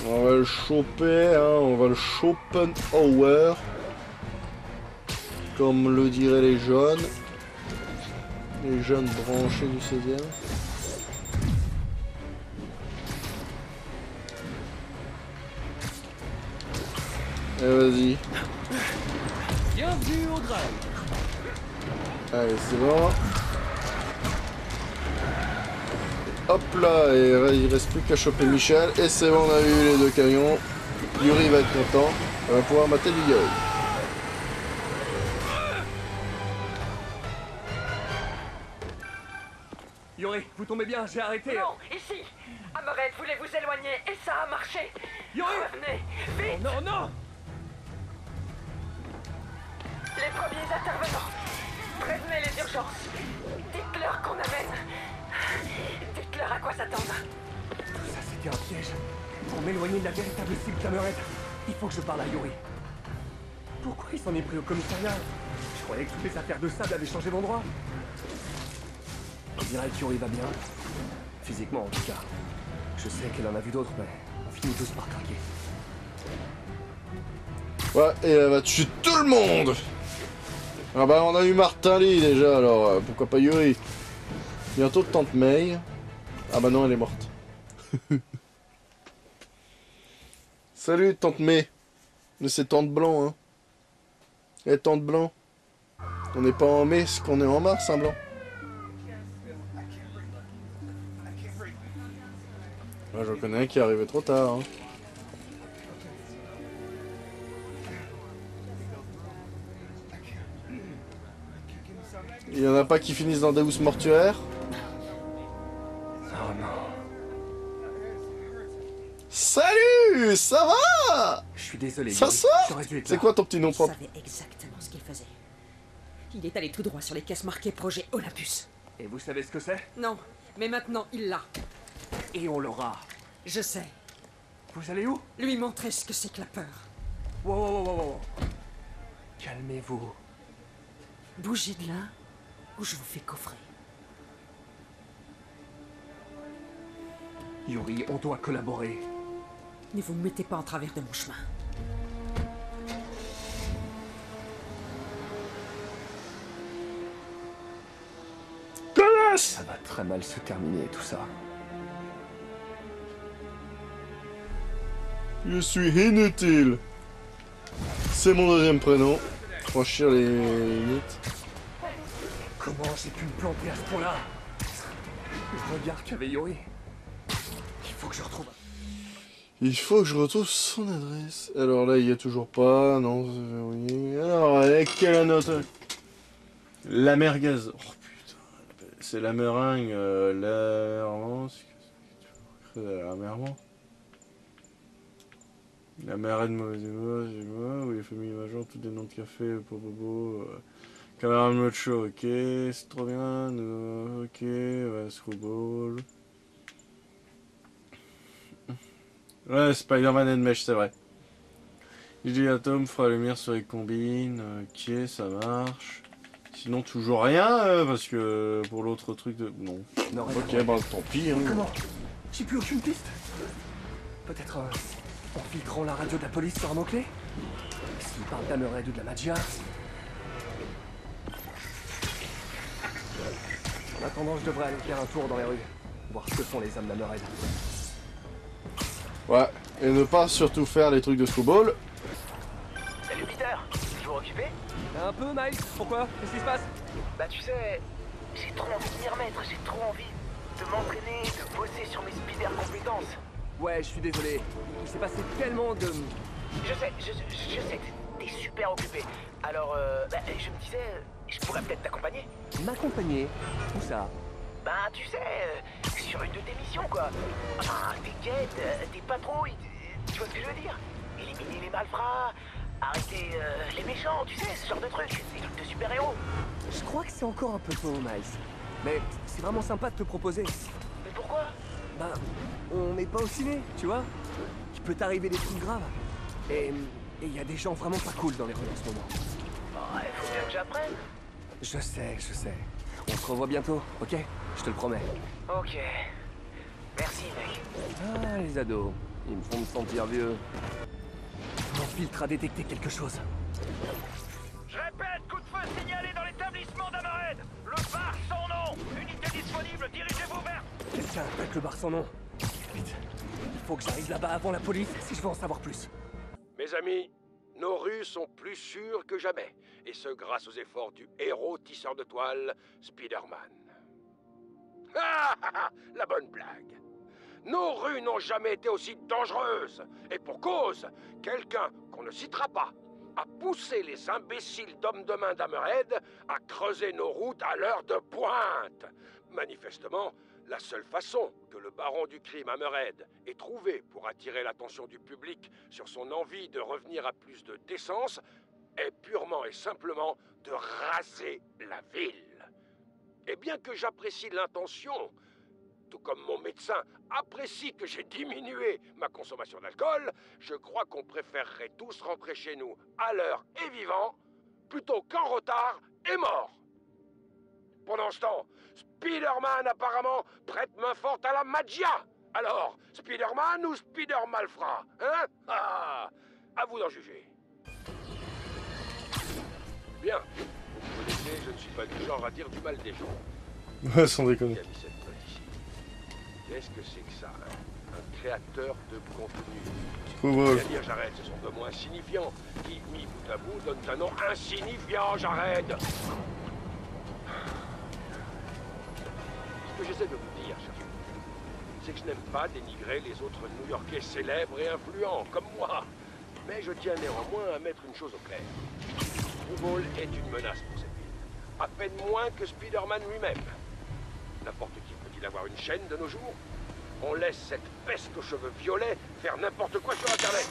On va le choper, hein, on va le Schopenhauer. Comme le diraient les jeunes. Les jeunes branchés du 16e. Et vas-y. Bienvenue au drive Allez, c'est bon. Hop là, et il reste plus qu'à choper Michel. Et c'est bon, on a eu les deux camions. Yuri va être content. On va pouvoir mater du gueule. Yuri, vous tombez bien, j'ai arrêté Non, ici Amoret voulait vous éloigner? Et ça a marché Yuri Revenez, vite Non, non Les premiers intervenants Prévenez les urgences Un piège. Pour m'éloigner de la véritable cible d'Amered, il faut que je parle à Yuri. Pourquoi il s'en est pris au commissariat? Je croyais que toutes les affaires de sable avaient changé d'endroit. On dirait que Yuri va bien. Physiquement, en tout cas. Je sais qu'elle en a vu d'autres, mais on finit tous par craquer. Ouais, et elle va tuer tout le monde Ah bah on a eu Martin Lee déjà, alors euh, pourquoi pas Yuri? Bientôt Tante May. Ah bah non, elle est morte. Salut Tante May. Mais c'est Tante Blanc, hein. Eh Tante Blanc. On n'est pas en mai, c'est qu'on est en mars, hein, Blanc. Ouais, j'en connais un qui est arrivé trop tard, hein. Il y en a pas qui finissent dans Deus Mortuaire Oh non. Salut Ça va? Je suis désolé. Ça sort? C'est quoi ton petit nom Il propre savait exactement ce qu'il faisait. Il est allé tout droit sur les caisses marquées projet Olympus. Et vous savez ce que c'est? Non, mais maintenant il l'a. Et on l'aura. Je sais. Vous allez où? Lui montrer ce que c'est que la peur. Wow, wow, wow, wow, wow. Calmez-vous. Bougez de là, ou je vous fais coffrer. Yuri, on doit collaborer. Ne vous mettez pas en travers de mon chemin. Ça va très mal se terminer, tout ça. Je suis inutile. C'est mon deuxième prénom. Franchir les limites. Comment j'ai pu me planter à ce point-là? Le regard qu'avait Yuri. Il faut que je retrouve. Il faut que je retrouve son adresse. Alors là, il y a toujours pas. Non, verrouillé. Alors, quelle note La merguez. Oh putain. C'est la meringue. Euh, la. La mermance. La marraine mauvaise humeur, oui, famille major, tous les noms de café, pour Bobo, euh, caméra mode show, ok, c'est trop bien, nous, ok, ouais, screwball. Ouais, Spider-Man and Mesh, c'est vrai. DJ Atom fera la lumière sur les combines, ok, ça marche. Sinon, toujours rien, euh, parce que pour l'autre truc de. Non. Non. Ok, bah tant pis. Hein. Comment J'ai plus aucune piste. Peut-être euh, en filtrant la radio de la police sur un mot-clé S'il parle d'Amered ou de la Magia? En attendant, je devrais aller faire un tour dans les rues. Voir ce que font les hommes d'Amered. Ouais, et ne pas surtout faire les trucs de Screwball. Salut Peter, toujours occupé? Un peu, Miles Pourquoi? Qu'est-ce qui se passe? Bah tu sais, j'ai trop envie de m'y remettre, j'ai trop envie de m'entraîner, de bosser sur mes spider compétences. Ouais, je suis désolé. Il s'est passé tellement de... Je sais, je, je sais, t'es super occupé. Alors, euh, bah, je me disais, je pourrais peut-être t'accompagner. M'accompagner? Où ça? Ben, tu sais, euh, sur une de tes missions, quoi. Enfin, tes quêtes, euh, tes patrouilles, tu- vois ce que je veux dire? Éliminer les malfrats, arrêter euh, les méchants, tu sais, ce genre de trucs, des trucs de super-héros. Je crois que c'est encore un peu tôt, Miles. Mais c'est vraiment sympa de te proposer. Mais pourquoi? Bah, on n'est pas au ciné, tu vois? Il peut t'arriver des trucs graves. Et il y a des gens vraiment pas cool dans les rues en ce moment. Oh, il faut bien que j'apprenne. Je sais, je sais. On se revoit bientôt, ok? Je te le promets. Ok. Merci, mec. Ah, les ados. Ils me font me sentir vieux. Mon filtre a détecté quelque chose. Je répète, coup de feu signalé dans l'établissement d'Amored Le bar sans nom Unité disponible, dirigez-vous vers... Quelqu'un attaque le bar sans nom. Vite. Il faut que j'arrive là-bas avant la police si je veux en savoir plus. Mes amis, nos rues sont plus sûres que jamais, et ce grâce aux efforts du héros tisseur de toile, Spider-Man. La bonne blague. Nos rues n'ont jamais été aussi dangereuses, et pour cause, quelqu'un qu'on ne citera pas a poussé les imbéciles d'hommes de main d'Hammerhead à creuser nos routes à l'heure de pointe. Manifestement, la seule façon que le baron du crime Hammerhead ait trouvé pour attirer l'attention du public sur son envie de revenir à plus de décence est purement et simplement de raser la ville. Et bien que j'apprécie l'intention, tout comme mon médecin apprécie que j'ai diminué ma consommation d'alcool, je crois qu'on préférerait tous rentrer chez nous à l'heure et vivant, plutôt qu'en retard et mort. Pendant ce temps, Spider-Man apparemment prête main forte à la magia. Alors, Spider-Man ou Spider-Malfrat Hein? Ah À vous d'en juger. Bien. Je ne suis pas du genre à dire du mal des gens. Ouais, sans déconner. Qu'est-ce que c'est que ça hein? Un créateur de contenu. Screwball. C'est-à-dire, j'arrête, ce sont de mots insignifiants qui, mis bout à bout, donnent un nom insignifiant, j'arrête Ce que j'essaie de vous dire, cher c'est que je n'aime pas dénigrer les autres New-Yorkais célèbres et influents, comme moi. Mais je tiens néanmoins à mettre une chose au clair. Screwball est une menace pour cette. À peine moins que Spider-Man lui-même. N'importe qui peut-il avoir une chaîne de nos jours? On laisse cette peste aux cheveux violets faire n'importe quoi sur Internet.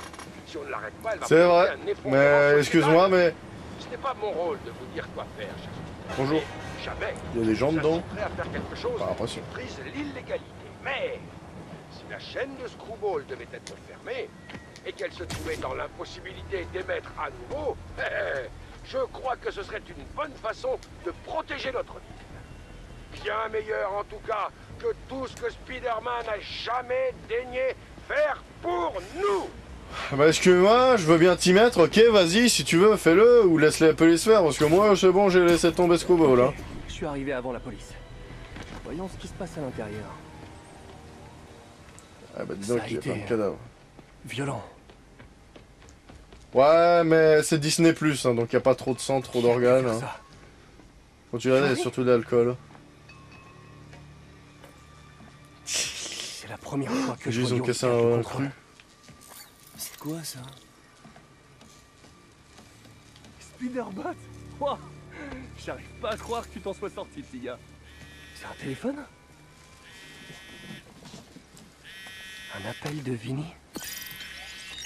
Si on ne l'arrête pas, elle va C'est vrai. un effondrement Mais excuse-moi, mais Ce n'est pas mon rôle de vous dire quoi faire, cher Bonjour. Mais Jamais. Il y a des gens dedans prêt à faire quelque chose qui brise l'illégalité. Mais si la chaîne de Screwball devait être fermée et qu'elle se trouvait dans l'impossibilité d'émettre à nouveau, eh, je crois que ce serait une bonne façon de protéger notre ville. Bien meilleur en tout cas que tout ce que Spider-Man a jamais daigné faire pour nous. Bah excuse-moi, je veux bien t'y mettre, ok, vas-y, si tu veux, fais-le, ou laisse-les appeler se faire, parce que moi, c'est bon, j'ai laissé tomber Screwball, là. Je suis arrivé avant la police. Voyons ce qui se passe à l'intérieur. Ah bah dis Ça donc, a il y a été- plein de cadavres. Violent. Ouais, mais c'est Disney+, hein, donc il y a pas trop de sang, trop d'organes. Hein. Quand tu y surtout de l'alcool. C'est la première fois que je Ils vois ont cassé un, cru. C'est quoi ça? Spider-Bat Ouah J'arrive pas à croire que tu t'en sois sorti, petit gars. C'est un téléphone? Un appel de Vinny?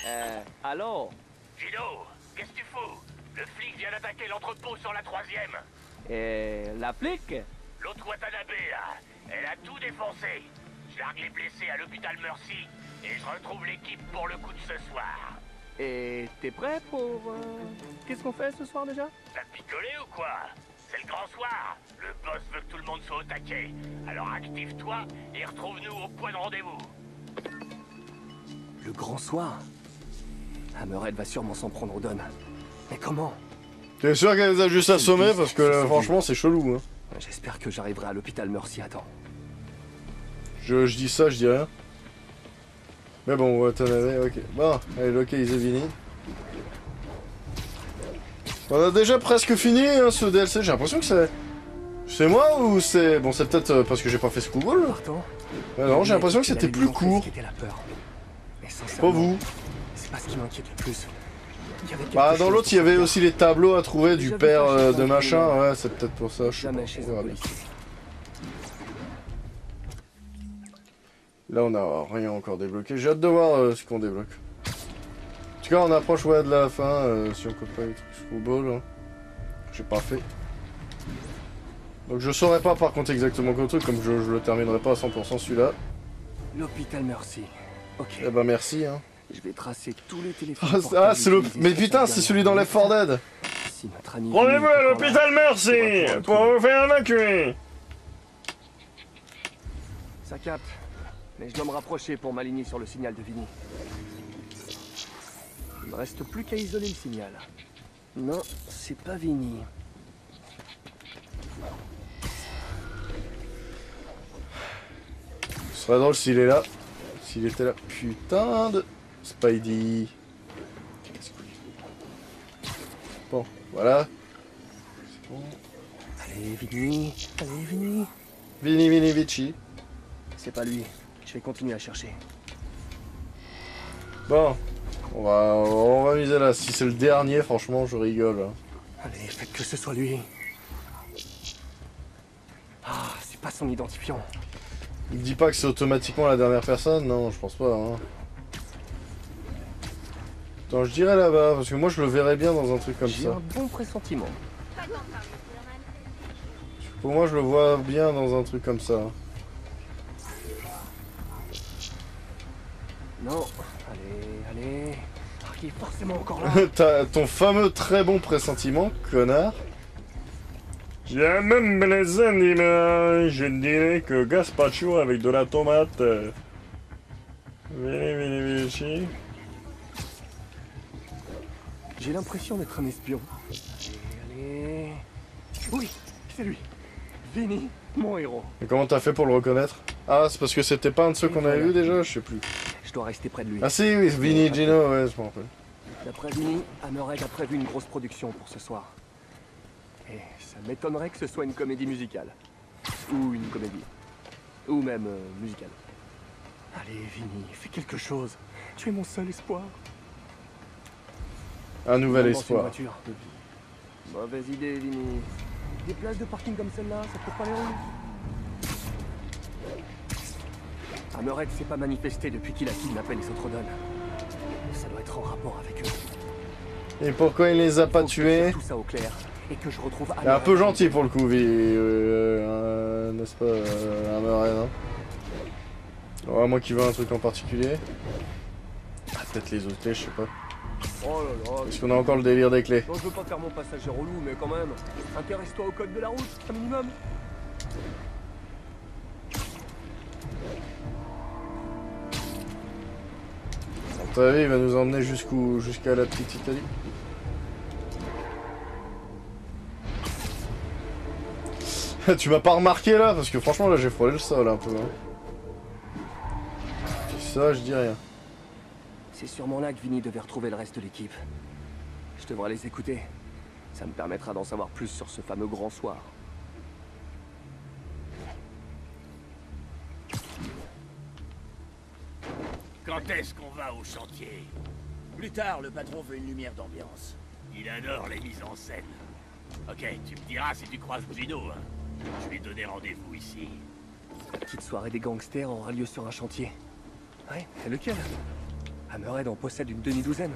Euh, allô? Gino, qu'est-ce que tu fous? Le flic vient d'attaquer l'entrepôt sur la troisième. Et la flic? L'autre Watanabe, là, elle a tout défoncé. Je largue les blessés à l'hôpital Mercy et je retrouve l'équipe pour le coup de ce soir. Et t'es prêt pour... euh, Qu'est-ce qu'on fait ce soir déjà? T'as picolé ou quoi? C'est le grand soir. Le boss veut que tout le monde soit au taquet. Alors active-toi et retrouve-nous au point de rendez-vous. Le grand soir? Hammerhead va sûrement s'en prendre aux donnes. Mais comment T'es sûr qu'elle les a juste assommés Parce que là, franchement, c'est chelou, hein. J'espère que j'arriverai à l'hôpital Mercy à temps. Je, je dis ça, je dis rien. Mais bon, Watanabe, ok. Bon, allez, localiser Vini. On a déjà presque fini hein, ce DLC, j'ai l'impression que c'est... C'est moi ou c'est... Bon, c'est peut-être euh, parce que j'ai pas fait Schoolball Pourtant, Ouais, Non, j'ai l'impression que c'était plus court. Pas vous. C'est pas ce qui m'inquiète le plus. Bah, dans l'autre, il y avait pour aussi les tableaux à trouver du père euh, de machin. Ouais, c'est peut-être pour ça, je sais pas. Là, on a rien encore débloqué. J'ai hâte de voir euh, ce qu'on débloque. En tout cas, on approche ouais, de la fin. euh, si on peut pas les trucs Screwball. Hein. J'ai pas fait. Donc je saurais pas par contre exactement quel truc, comme je, je le terminerai pas à 100% celui-là. L'hôpital Mercy. Ok. Eh ben merci hein. Je vais tracer tous les téléphones. Ah, portables ah, c'est le... Mais putain, c'est celui dans Left 4 Dead. Si notre ami Rendez-vous à l'hôpital le pour vous faire évacuer. Ça capte. Mais je dois me rapprocher pour m'aligner sur le signal de Vinny. Il me reste plus qu'à isoler le signal. Non, c'est pas Vinny. Ce serait drôle s'il est là. S'il était là. Putain de... Spidey. Bon, voilà. C'est bon. Allez, Vinny. Allez, Vinny. Vini Vini Vici. C'est pas lui. Je vais continuer à chercher. Bon. On va, on va miser là. Si c'est le dernier, franchement, je rigole. hein. Allez, faites que ce soit lui. Ah, c'est pas son identifiant. Il dit pas que c'est automatiquement la dernière personne Non, je pense pas. Hein. Attends, je dirais là-bas, parce que moi je le verrais bien dans un truc comme J'ai ça. un bon pressentiment. Pour moi, je le vois bien dans un truc comme ça. Non. Allez, allez. Ah, il est forcément encore là. T'as ton fameux très bon pressentiment, connard. J'ai même blessé une image. Je dirais que gazpacho avec de la tomate. Vini, vini, vici. J'ai l'impression d'être un espion. Allez, allez. Oui, c'est lui. Vinny, mon héros. Et comment t'as fait pour le reconnaître? Ah, c'est parce que c'était pas un de ceux qu'on avait vu déjà Je sais plus. Je dois rester près de lui. Ah si, oui, Vinny Gino, ouais, je m'en rappelle. D'après Vinny, Hammerhead a prévu une grosse production pour ce soir. Et ça m'étonnerait que ce soit une comédie musicale. Ou une comédie. Ou même euh, musicale. Allez, Vinny, fais quelque chose. Tu es mon seul espoir. Un nouvel espoir. Mauvaise idée, Vinny. Des places de parking comme celle-là, ça court pas les rues. Hammerhead s'est pas manifesté depuis qu'il a kidnappé les autres donnes. Ça doit être en rapport avec eux. Et pourquoi il les a pas tués tout ça au clair et que je retrouve un peu gentil pour le coup, Vi- euh, euh, n'est-ce pas, euh, Hammerhead, hein moins qu'il veut un truc en particulier. Ah, peut-être les autres clés, je sais pas. Oh là là. Est-ce qu'on a encore le délire des clés Non, je veux pas faire mon passager relou, mais quand même, intéresse-toi au code de la route, un minimum. Ton avis, il va nous emmener jusqu'où jusqu'à la petite Italie? Tu m'as pas remarqué là? Parce que franchement, là, j'ai frôlé le sol un peu. Hein. Ça, je dis rien. C'est sûrement là que Vinny devait retrouver le reste de l'équipe. Je devrais les écouter. Ça me permettra d'en savoir plus sur ce fameux grand soir. Quand est-ce qu'on va au chantier? Plus tard, le patron veut une lumière d'ambiance. Il adore les mises en scène. Ok, tu me diras si tu croises Bruno. Hein. Je lui ai donné rendez-vous ici. La petite soirée des gangsters aura lieu sur un chantier. Ouais, et lequel? Hammerhead en possède une demi-douzaine.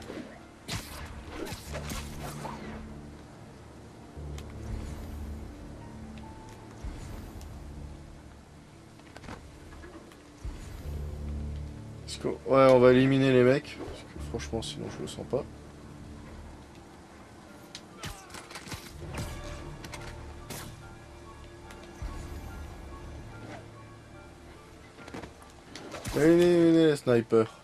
Ouais, on va éliminer les mecs. Parce que franchement, sinon, je le sens pas. Éliminer les snipers.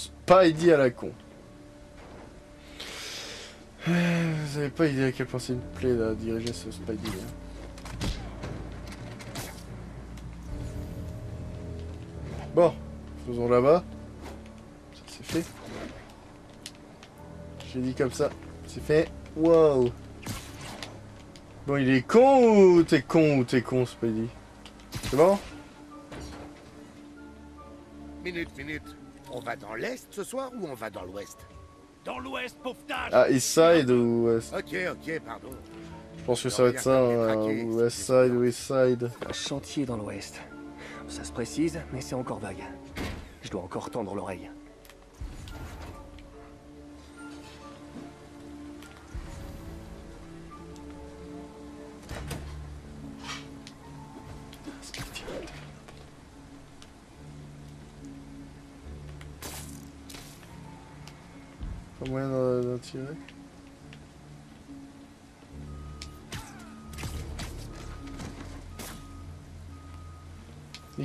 De Spidey à la con. Euh, Vous avez pas idée à quel point c'est une plaie là, diriger ce Spidey. Bon, faisons là-bas. Ça c'est fait. J'ai dit comme ça. C'est fait. Wow. Bon, il est con ou t'es con ou t'es con, Spidey? C'est bon? Minute, minute. On va dans l'est ce soir ou on va dans l'ouest? Dans l'ouest, pauvre tâche Ah, East Side ou West Ok, ok, pardon. Je pense que ça va être ça, hein, West Side ou East Side. Un chantier dans l'ouest. Ça se précise, mais c'est encore vague. Je dois encore tendre l'oreille.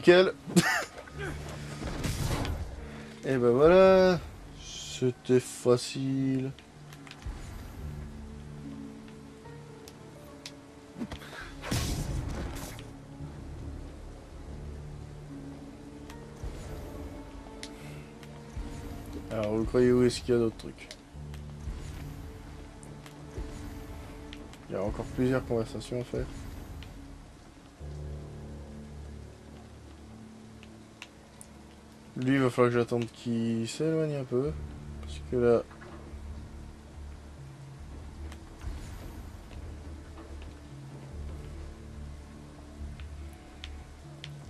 Et ben voilà C'était facile. Alors, vous croyez où est-ce qu'il y a d'autres trucs? Il y a encore plusieurs conversations à faire. Lui, il va falloir que j'attende qu'il s'éloigne un peu. Parce que là...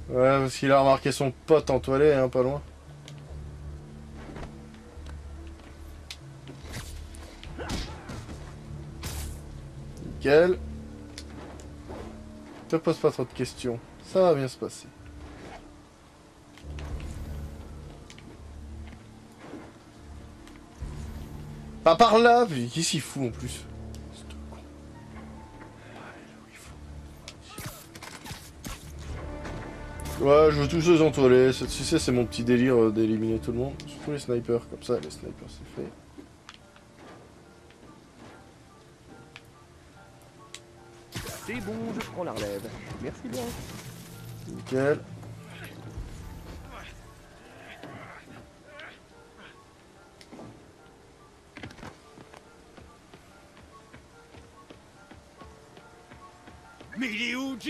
Ouais, parce qu'il a remarqué son pote en toilette, hein, pas loin. Nickel. Te pose pas trop de questions. Ça va bien se passer. Pas par là puis Qui s'y fout en plus. Ouais, je veux tous les en toilette. Tu sais, c'est mon petit délire euh, d'éliminer tout le monde. Surtout les snipers, comme ça, les snipers, c'est fait. C'est bon, je prends la relève. Merci bien. Nickel.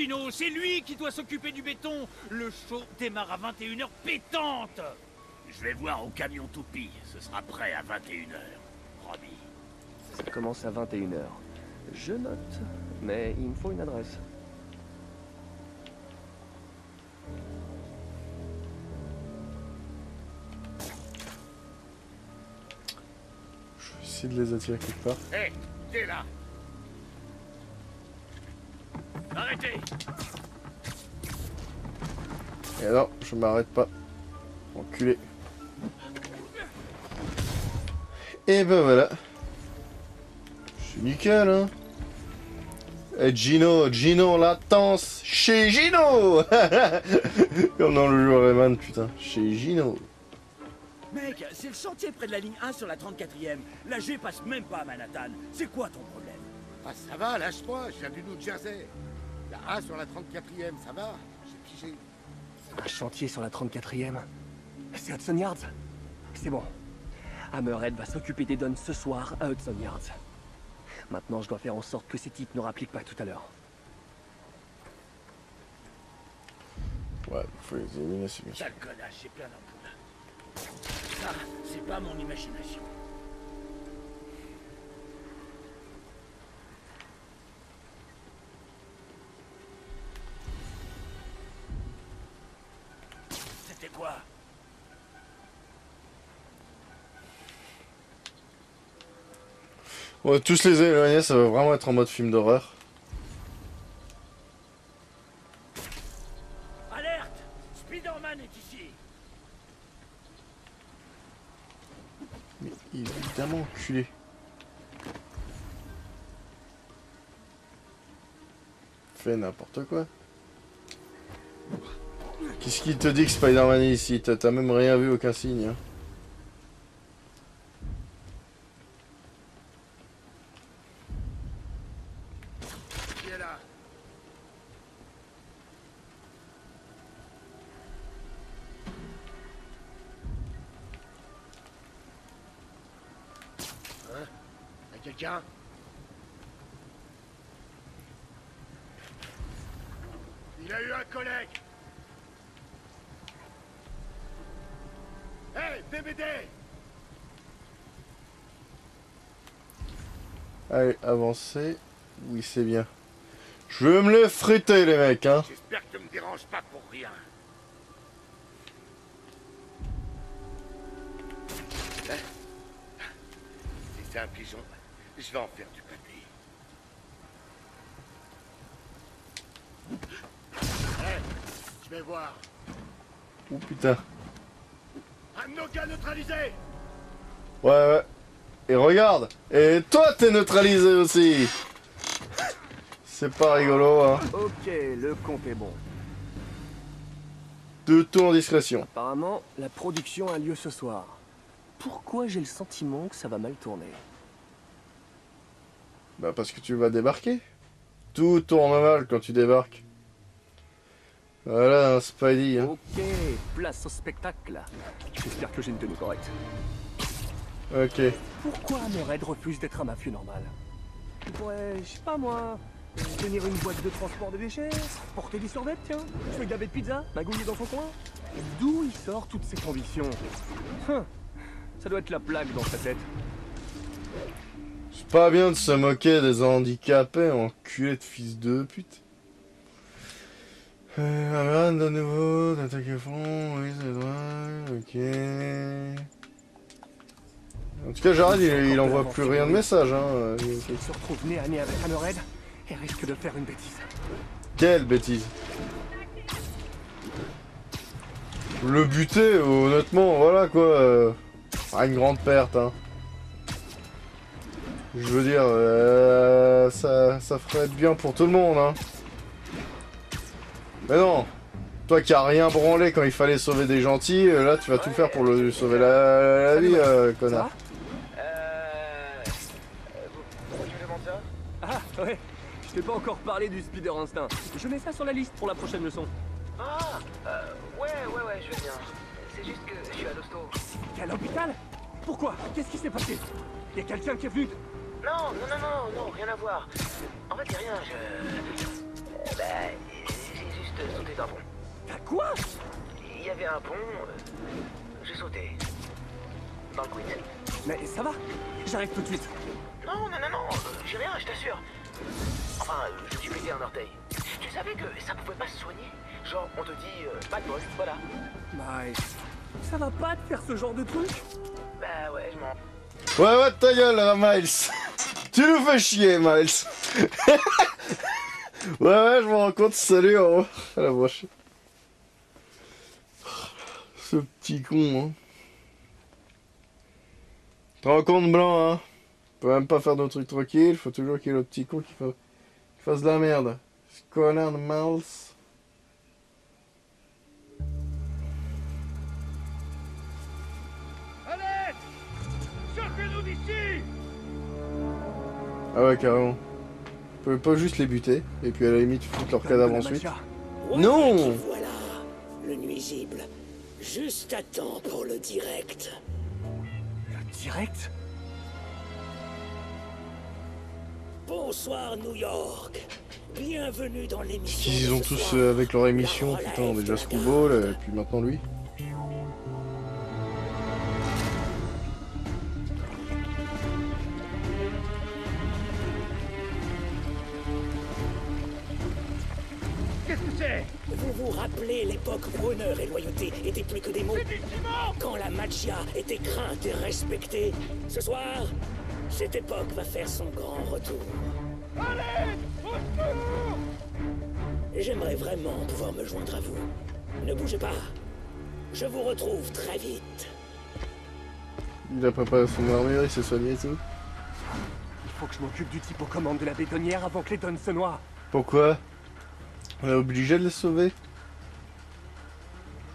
Gino C'est lui qui doit s'occuper du béton Le show démarre à 21h pétante Je vais voir au camion toupie. Ce sera prêt à 21h. Promis. Ça commence à 21h. Je note, mais il me faut une adresse. Je vais essayer de les attirer quelque part. Hé, t'es là Arrêtez Et non, je m'arrête pas. Enculé. Et ben voilà. Je suis nickel, hein. Et Gino, Gino, latence, chez Gino Comme dans le jeu Rayman, putain, chez Gino. Mec, c'est le chantier près de la ligne 1 sur la 34e. La G passe même pas à Manhattan. C'est quoi ton problème? Ah, ça va, lâche-moi, je viens du New Jersey. La A sur la 34e, ça va J'ai pigé. Un chantier sur la 34e. C'est Hudson Yards. C'est bon. Hammerhead va s'occuper des donnes ce soir à Hudson Yards. Maintenant, je dois faire en sorte que ces types ne rappliquent pas tout à l'heure. Ouais, faut les éliminer, c'est bien sûr. Sale connasse, j'ai plein d'ampoules. Ça, c'est pas mon imagination. On va tous les éloigner, ça va vraiment être en mode film d'horreur. Alerte Spider-Man est ici Mais évidemment, enculé. Fais n'importe quoi. Qu'est-ce qui te dit que Spider-Man est ici? T'as même rien vu, aucun signe. hein. Oui, c'est bien. Je vais me les friter, les mecs, hein. J'espère que tu me déranges pas pour rien. C'est un pigeon, je vais en faire du papier. Je vais voir. Oh putain. Un neutralisé Ouais, ouais. Et regarde Et toi, t'es neutralisé aussi C'est pas rigolo, hein. Ok, le compte est bon. De tout en discrétion. Apparemment, la production a lieu ce soir. Pourquoi j'ai le sentiment que ça va mal tourner? Bah parce que tu vas débarquer. Tout tourne mal quand tu débarques. Voilà un Spidey. Hein. Ok, place au spectacle. J'espère que j'ai une tenue correcte. Ok. Pourquoi Mored refuse d'être un mafieux normal Il pourrait, je sais pas moi, tenir une boîte de transport de déchets, porter des survêtements, tiens, jouer gavé de pizza, magouiller dans son coin. D'où il sort toutes ces convictions Hum, Ça doit être la plaque dans sa tête. C'est pas bien de se moquer des handicapés, enculé de fils de pute. Euh, de nouveau, d'attaquer fond, oui, c'est vrai, ok. En tout cas, Jared, il, il envoie plus rien de message, hein. se retrouve nez à nez avec Hammerhead et risque de faire une bêtise. Quelle bêtise. Le buter, honnêtement, voilà quoi. euh, Pas une grande perte, hein. Je veux dire, euh, ça, ça ferait bien pour tout le monde, hein. Mais non, toi qui as rien branlé quand il fallait sauver des gentils, euh, là tu vas tout faire pour le sauver la, la vie, euh, connard. Ouais, je t'ai pas encore parlé du Spider Instinct. Je mets ça sur la liste pour la prochaine leçon. Ah euh, Ouais, ouais, ouais, je veux bien. C'est juste que je suis à l'hosto. T'es à l'hôpital Pourquoi? Qu'est-ce qui s'est passé? Y a quelqu'un qui est venu Non, non, non, non, non, rien à voir. En fait, y a rien, je... Bah, j'ai juste sauté d'un pont. T'as quoi? Il y avait un pont, euh, j'ai sauté. Dans le quid. Mais ça va? J'arrive tout de suite. Non, non, non, non, j'ai rien, je t'assure. Enfin, euh, je me suis pété un orteil. Tu savais que ça pouvait pas se soigner Genre, on te dit, euh, pas de bol, voilà. Miles, ça va pas te faire ce genre de truc Bah ouais, je m'en... Ouais, ouais, ta gueule, hein, Miles. tu nous fais chier, Miles. ouais, ouais, je me rends compte. Salut, au revoir. À la prochaine. Ce petit con, hein. Tu te rends compte, Blanc, hein Peut même pas faire de trucs tranquilles. Faut toujours qu'il y ait le petit con qui, fa- qui fasse de la merde. Ce connard de Miles. Allez Sortez-nous d'ici Ah ouais, carrément. Vous pouvez pas juste les buter, et puis à la limite foutre leur cadavre ensuite. Non Voilà, le nuisible. Juste à temps pour le direct. Le direct? Bonsoir New York. Bienvenue dans l'émission. Ils ont tous soir. euh, avec leur émission, putain, déjà Screwball, et puis maintenant lui. Qu'est-ce que c'est? Vous vous rappelez l'époque où honneur et loyauté étaient plus que des mots Quand la magia était crainte et respectée Ce soir, cette époque va faire son grand retour. Allez Au secours J'aimerais vraiment pouvoir me joindre à vous. Ne bougez pas. Je vous retrouve très vite. Il a préparé son armure, il s'est soigné et tout. Il faut que je m'occupe du type aux commandes de la bétonnière avant que les tonnes se noient. Pourquoi? On est obligé de les sauver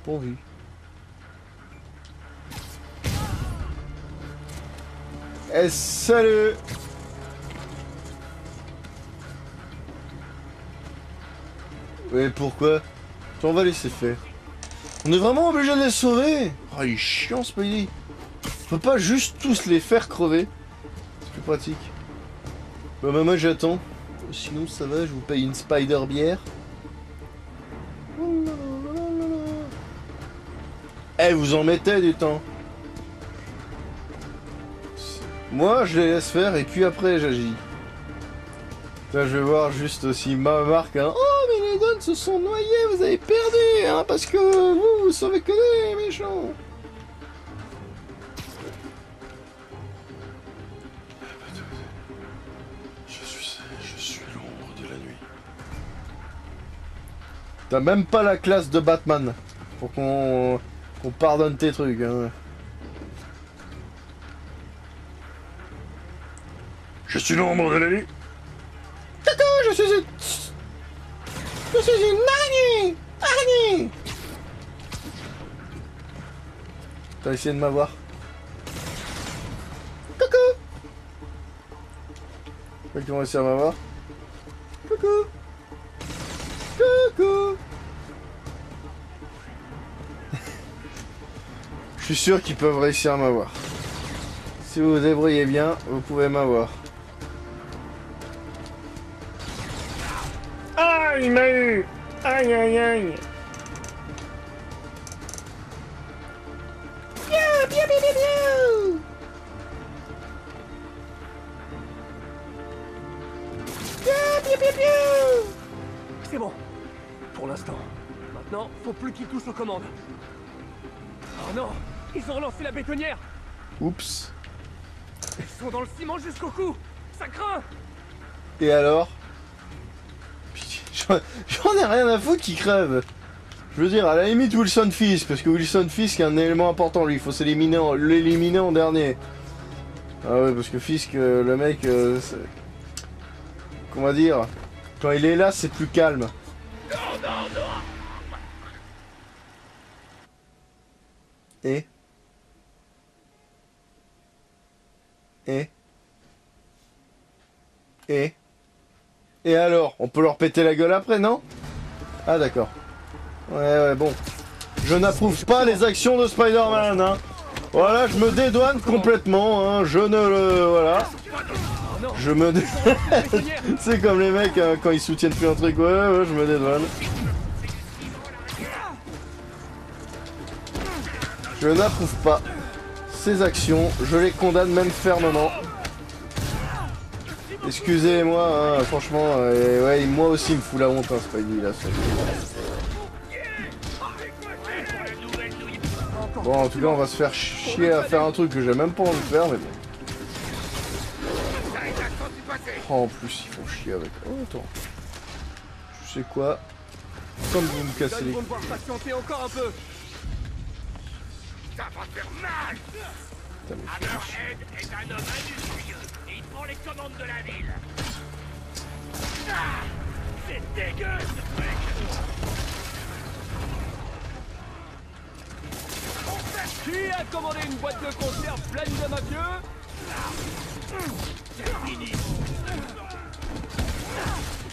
Pourvu. Salut Ouais pourquoi? On va laisser faire. On est vraiment obligé de les sauver Oh il est chiant ce pays On peut pas juste tous les faire crever C'est plus pratique. Bah, bah moi j'attends. Sinon ça va, je vous paye une spider bière. Eh vous en mettez du temps Moi, je les laisse faire et puis après, j'agis. Là, je vais voir juste aussi ma marque. Hein. Oh, mais les donnes se sont noyés, vous avez perdu, hein, parce que vous, vous savez que des méchants. Je suis, je suis l'ombre de la nuit. T'as même pas la classe de Batman pour qu'on pardonne tes trucs. Hein. Je suis l'ombre de la nuit. Coucou, je suis une... Je suis une araignée Araignée T'as essayé de m'avoir. Coucou. Fait qu'ils vont réussir à m'avoir. Coucou. Coucou. Je suis sûr qu'ils peuvent réussir à m'avoir. Si vous vous débrouillez bien, vous pouvez m'avoir. Ah, il m'a eu Aïe, aïe, aïe Bien, bien, bien, bien, bien Bien, bien, bien, bien C'est bon. Pour l'instant. Maintenant, faut plus qu'ils touchent aux commandes. Oh non Ils ont relancé la bétonnière Oups. Ils sont dans le ciment jusqu'au cou Ça craint Et alors? J'en ai rien à foutre qui crève. Je veux dire, à la limite Wilson Fisk, parce que Wilson Fisk est un élément important, lui, il faut s'éliminer l'éliminer en dernier. Ah ouais, parce que Fisk, euh, le mec, euh, dire, quand il est là, c'est plus calme. Et? Et? Et? Et alors On peut leur péter la gueule après, non? Ah d'accord. Ouais, ouais, bon. Je n'approuve pas les actions de Spider-Man, hein. Voilà, je me dédouane complètement, hein. Je ne le... Voilà. Je me... dé- C'est comme les mecs, hein, quand ils soutiennent plus un truc. Ouais, ouais, je me dédouane. Je n'approuve pas ces actions. Je les condamne même fermement. Excusez-moi, hein, franchement, euh, ouais, moi aussi il me fout la honte, hein, Spidey, là. Bon, en tout cas, on va se faire chier à faire un truc que j'ai même pas envie de faire, mais bon. Oh, en plus, ils font chier avec... Oh, attends. Tu sais quoi? Comme vous me cassez les Ils vont devoir patienter encore un peu Ça va faire mal Putain, mais Les commandes de la ville. Ah C'est dégueu, ce truc. Qui a commandé une boîte de conserve pleine de mafieux? C'est fini.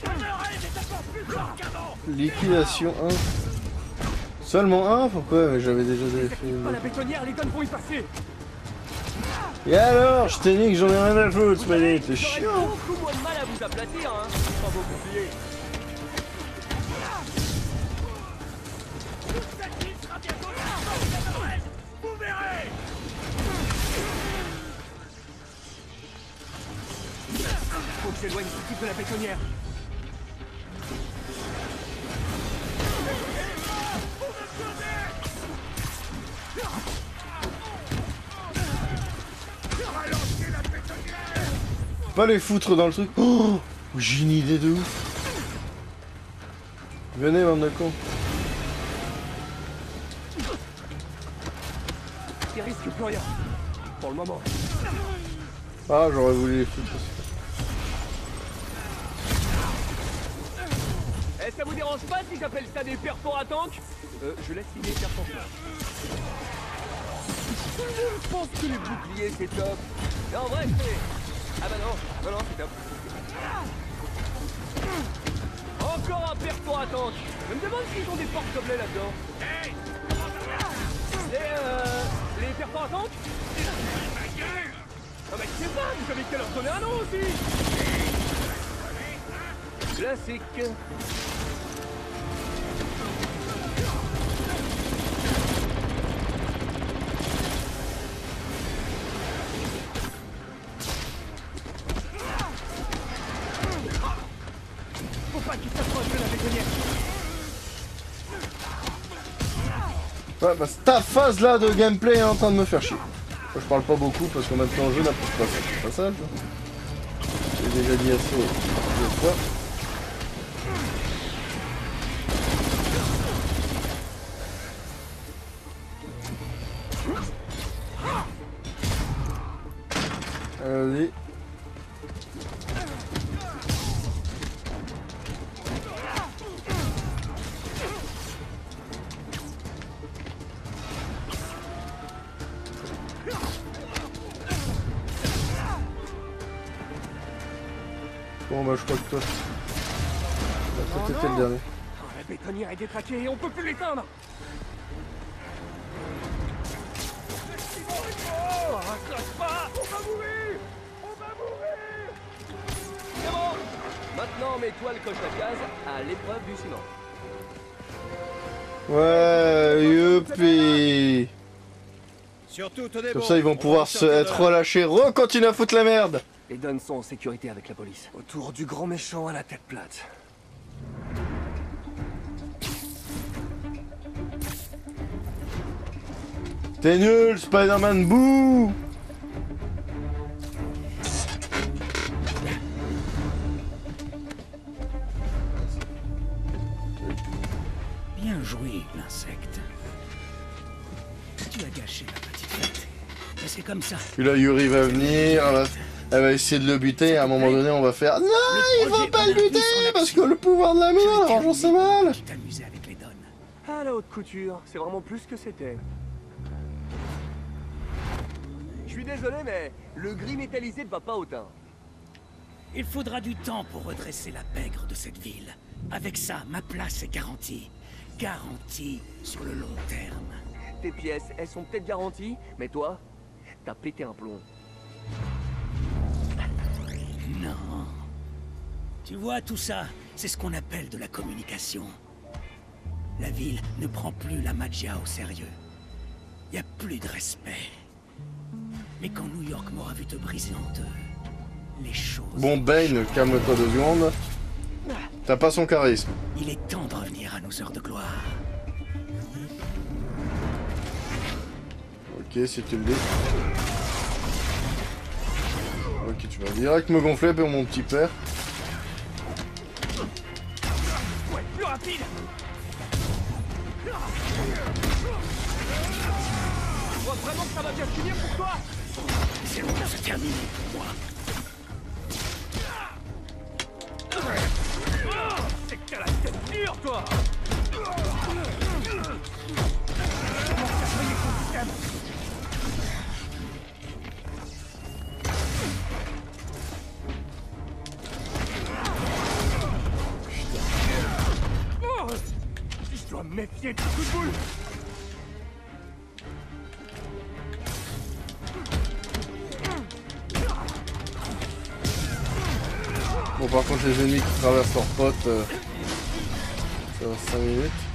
Hammerhead est encore plus fort qu'avant. Liquidation 1. Seulement 1 Pourquoi? Mais j'avais déjà des Pas la bétonnière, les guns vont y passer Et alors Je t'ai dit que j'en ai rien à foutre, Spidey, t'es J'aurais chiant beaucoup moins de mal à vous aplatir, hein. Sans vos boucliers Faut que j'éloigne ce type de la bétonnière Pas les foutre dans le truc. Oh J'ai une idée de ouf. Venez, bande de cons. Ils risquent plus rien Pour le moment Ah, j'aurais voulu les foutre aussi. Eh, ça vous dérange pas si j'appelle ça des perfors à tank? Euh, je laisse filer perfors Tout le monde pense que les boucliers c'est top. Mais en vrai, c'est... Ah bah non, non, non, c'est top. Encore un perfort à tank Je me demande s'ils ont des portes gobelets là-dedans. Les, euh... Les Non mais je sais pas, vous savez leur donner un nom aussi Classique. Ta phase là de gameplay est en train de me faire chier. Je parle pas beaucoup parce que maintenant je n'approche pas ça. C'est pas ça. J'ai déjà dit assez fois. Comme bon, ça ils vont on pouvoir se être relâchés, re-continuer à foutre la merde Les Dons sont en sécurité avec la police. Autour du grand méchant à la tête plate. T'es nul, Spider-Man, bouh c'est comme ça. Puis là, Yuri va venir, elle va, elle va essayer de le buter, et à un moment donné, on va faire Non, il va pas le buter Parce que le pouvoir de l'amour, la vengeance c'est mal T'amuser avec les donnes. Ah, la haute couture, c'est vraiment plus que c'était. Je suis désolé, mais le gris métallisé ne va pas au teint. Il faudra du temps pour redresser la pègre de cette ville. Avec ça, ma place est garantie. Garantie sur le long terme. Tes pièces, elles sont peut-être garanties, mais toi, t'as pété un plomb. Non. Tu vois, tout ça, c'est ce qu'on appelle de la communication. La ville ne prend plus la magia au sérieux. Y a plus de respect. Mais quand New York m'aura vu te briser en deux, les choses... Bon, Bane, calme-toi deux secondes. T'as pas son charisme. Il est temps de revenir à nos heures de gloire. Si tu le dis. Ok, tu vas direct me gonfler pour mon petit père. Crois vraiment que ça va bien finir pour toi C'est loin de se pour moi. C'est que t'as la tête dure, toi De ce coup de boule Bon, par contre, les ennemis qui traversent leurs potes, euh, ça va 5 minutes.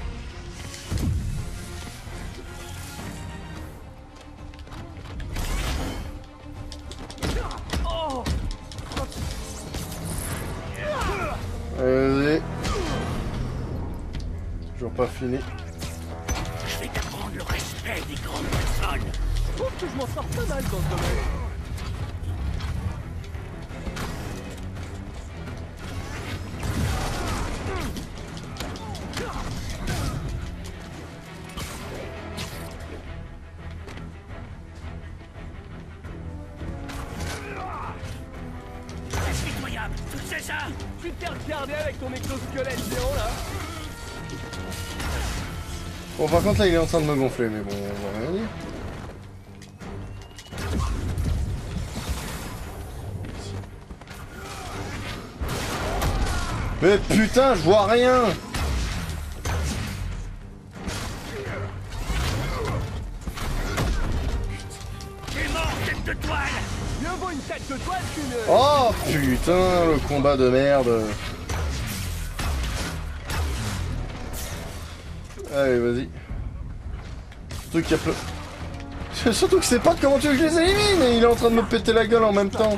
Toujours pas fini. Je vais t'apprendre le respect des grandes personnes. Je trouve que je m'en sors pas mal dans ce domaine. Par contre, là, il est en train de me gonfler, mais bon, on va rien dire. Mais putain, je vois rien. Oh putain, le combat de merde Allez, vas-y. Surtout que c'est pas comment tu veux que je les élimine et il est en train de me péter la gueule en même temps.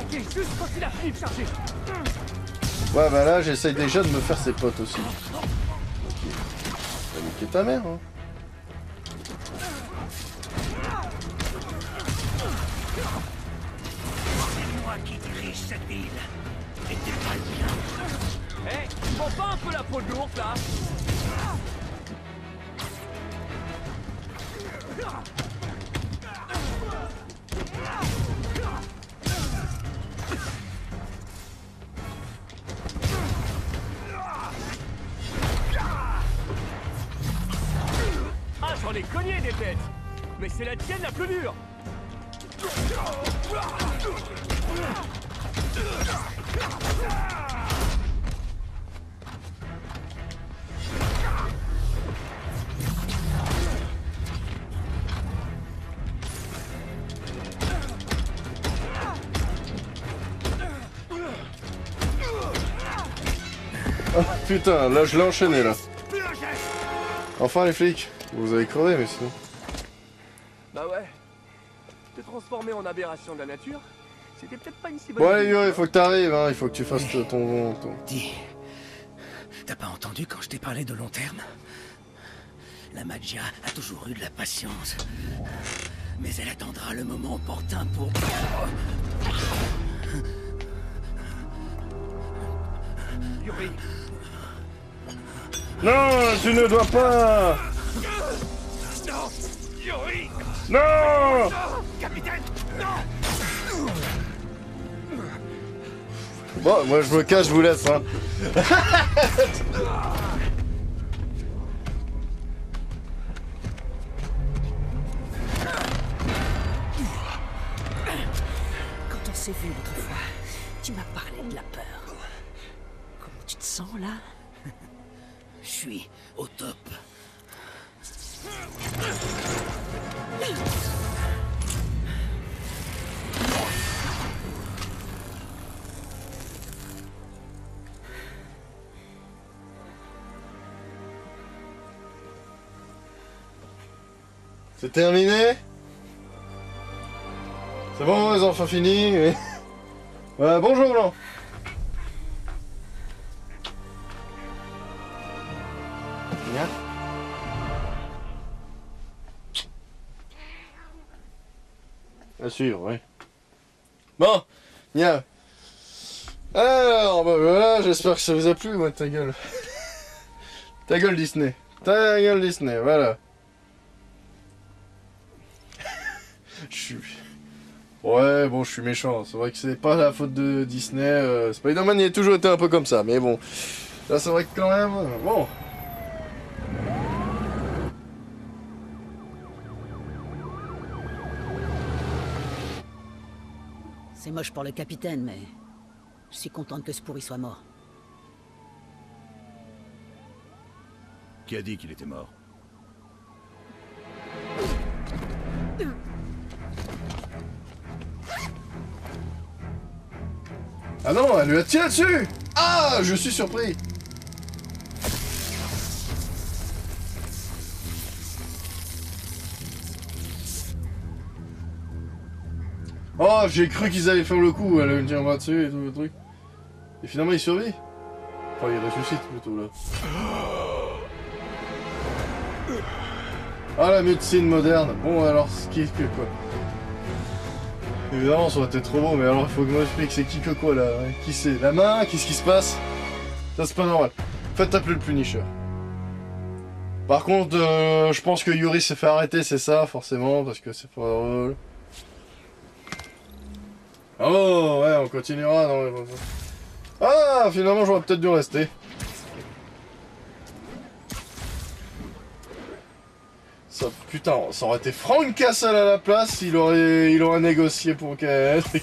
Ouais, bah là, j'essaye déjà de me faire ses potes aussi. Ok. Va niquer ta mère, hein. Putain, là je l'ai enchaîné là. Enfin les flics, vous avez crevé mais sinon. Bah ouais. Te transformer en aberration de la nature, c'était peut-être pas une si bonne Bon allez il faut que t'arrives, hein, il faut que tu fasses ton... ton... Dis, t'as pas entendu quand je t'ai parlé de long terme La Magia a toujours eu de la patience. Mais elle attendra le moment opportun pour... Yuri, Non, tu ne dois pas Non Non Capitaine Non Bon, moi je me cache, je vous laisse, hein. Quand on s'est vu l'autre fois, tu m'as parlé de la peur. Comment tu te sens là? Au top. C'est terminé? C'est bon, les enfants finis oui. Ouais, bonjour, Blanc. Sûr, oui. Bon, Nia. Alors, bah voilà, j'espère que ça vous a plu, moi, ta gueule. ta gueule Disney. Ta gueule Disney, voilà. Je suis... Ouais, bon, je suis méchant. C'est vrai que c'est pas la faute de Disney. euh, Spider-Man, il a toujours été un peu comme ça. Mais bon, là, c'est vrai que quand même... Bon. Moche pour le capitaine, mais je suis contente que ce pourri soit mort. Qui a dit qu'il était mort? Ah non, elle lui a tiré dessus! Ah, je suis surpris Oh, j'ai cru qu'ils allaient faire le coup, elle lui tirera dessus et tout le truc. Et finalement, il survit. Enfin, il ressuscite plutôt, là. Ah, la médecine moderne. Bon, alors, ce qui que quoi Évidemment, ça aurait été trop beau, mais alors il faut que je m'explique, c'est qui que quoi, là Qui c'est? La main Qu'est-ce qui se passe? Ça, c'est pas normal. Faites appeler le Punisher. Par contre, euh, je pense que Yuri s'est fait arrêter, c'est ça, forcément, parce que c'est pas drôle. Oh, ouais, on continuera dans le... Ah, finalement, j'aurais peut-être dû rester. Ça, putain, ça aurait été Frank Castle à la place, il aurait, il aurait négocié pour qu'elle... C'est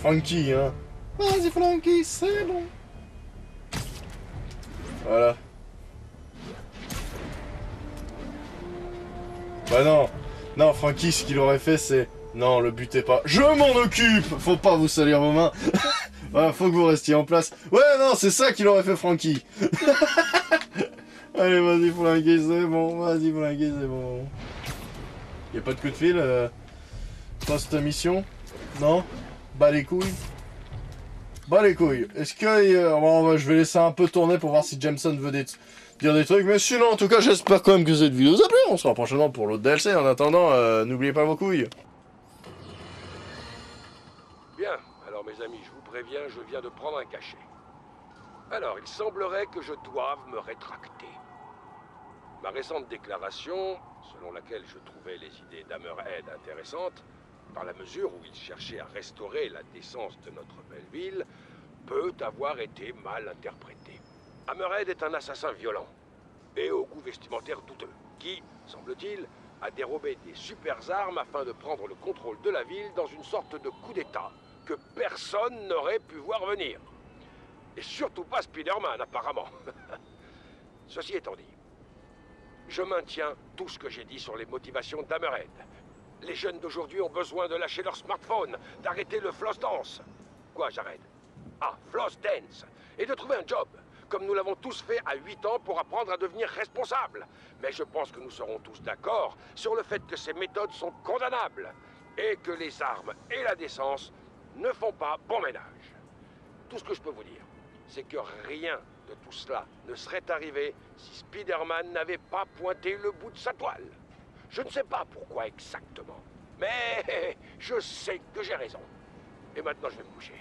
Frankie, hein. Vas-y, Frankie, c'est bon. Voilà. Bah non. Non, Frankie, ce qu'il aurait fait, c'est... Non, le butez pas. Je m'en occupe Faut pas vous salir vos mains. voilà, faut que vous restiez en place. Ouais, non, c'est ça qu'il aurait fait, Frankie. Allez, vas-y, Frankie, c'est bon. Vas-y, Frankie, c'est bon. Y a pas de coup de fil euh, Post mission? Non? Bah les couilles Bah les couilles. Est-ce que... euh, bon, je vais laisser un peu tourner pour voir si Jameson veut dire des trucs. Mais sinon, en tout cas, j'espère quand même que cette vidéo vous a plu. On se revoit prochainement pour l'autre DLC. En attendant, euh, n'oubliez pas vos couilles. Mes amis, je vous préviens, je viens de prendre un cachet. Alors, il semblerait que je doive me rétracter. Ma récente déclaration, selon laquelle je trouvais les idées d'Hammerhead intéressantes, par la mesure où il cherchait à restaurer la décence de notre belle ville, peut avoir été mal interprétée. Hammerhead est un assassin violent et au goût vestimentaire douteux, qui, semble-t-il, a dérobé des super armes afin de prendre le contrôle de la ville dans une sorte de coup d'État que personne n'aurait pu voir venir. Et surtout pas Spider-Man, apparemment. Ceci étant dit, je maintiens tout ce que j'ai dit sur les motivations d'Hammerhead. Les jeunes d'aujourd'hui ont besoin de lâcher leur smartphone, d'arrêter le floss dance. Quoi, j'arrête? Ah, floss dance Et de trouver un job, comme nous l'avons tous fait à 8 ans pour apprendre à devenir responsable. Mais je pense que nous serons tous d'accord sur le fait que ces méthodes sont condamnables et que les armes et la décence ne font pas bon ménage. Tout ce que je peux vous dire, c'est que rien de tout cela ne serait arrivé si Spider-Man n'avait pas pointé le bout de sa toile. Je ne sais pas pourquoi exactement, mais je sais que j'ai raison. Et maintenant, je vais me coucher.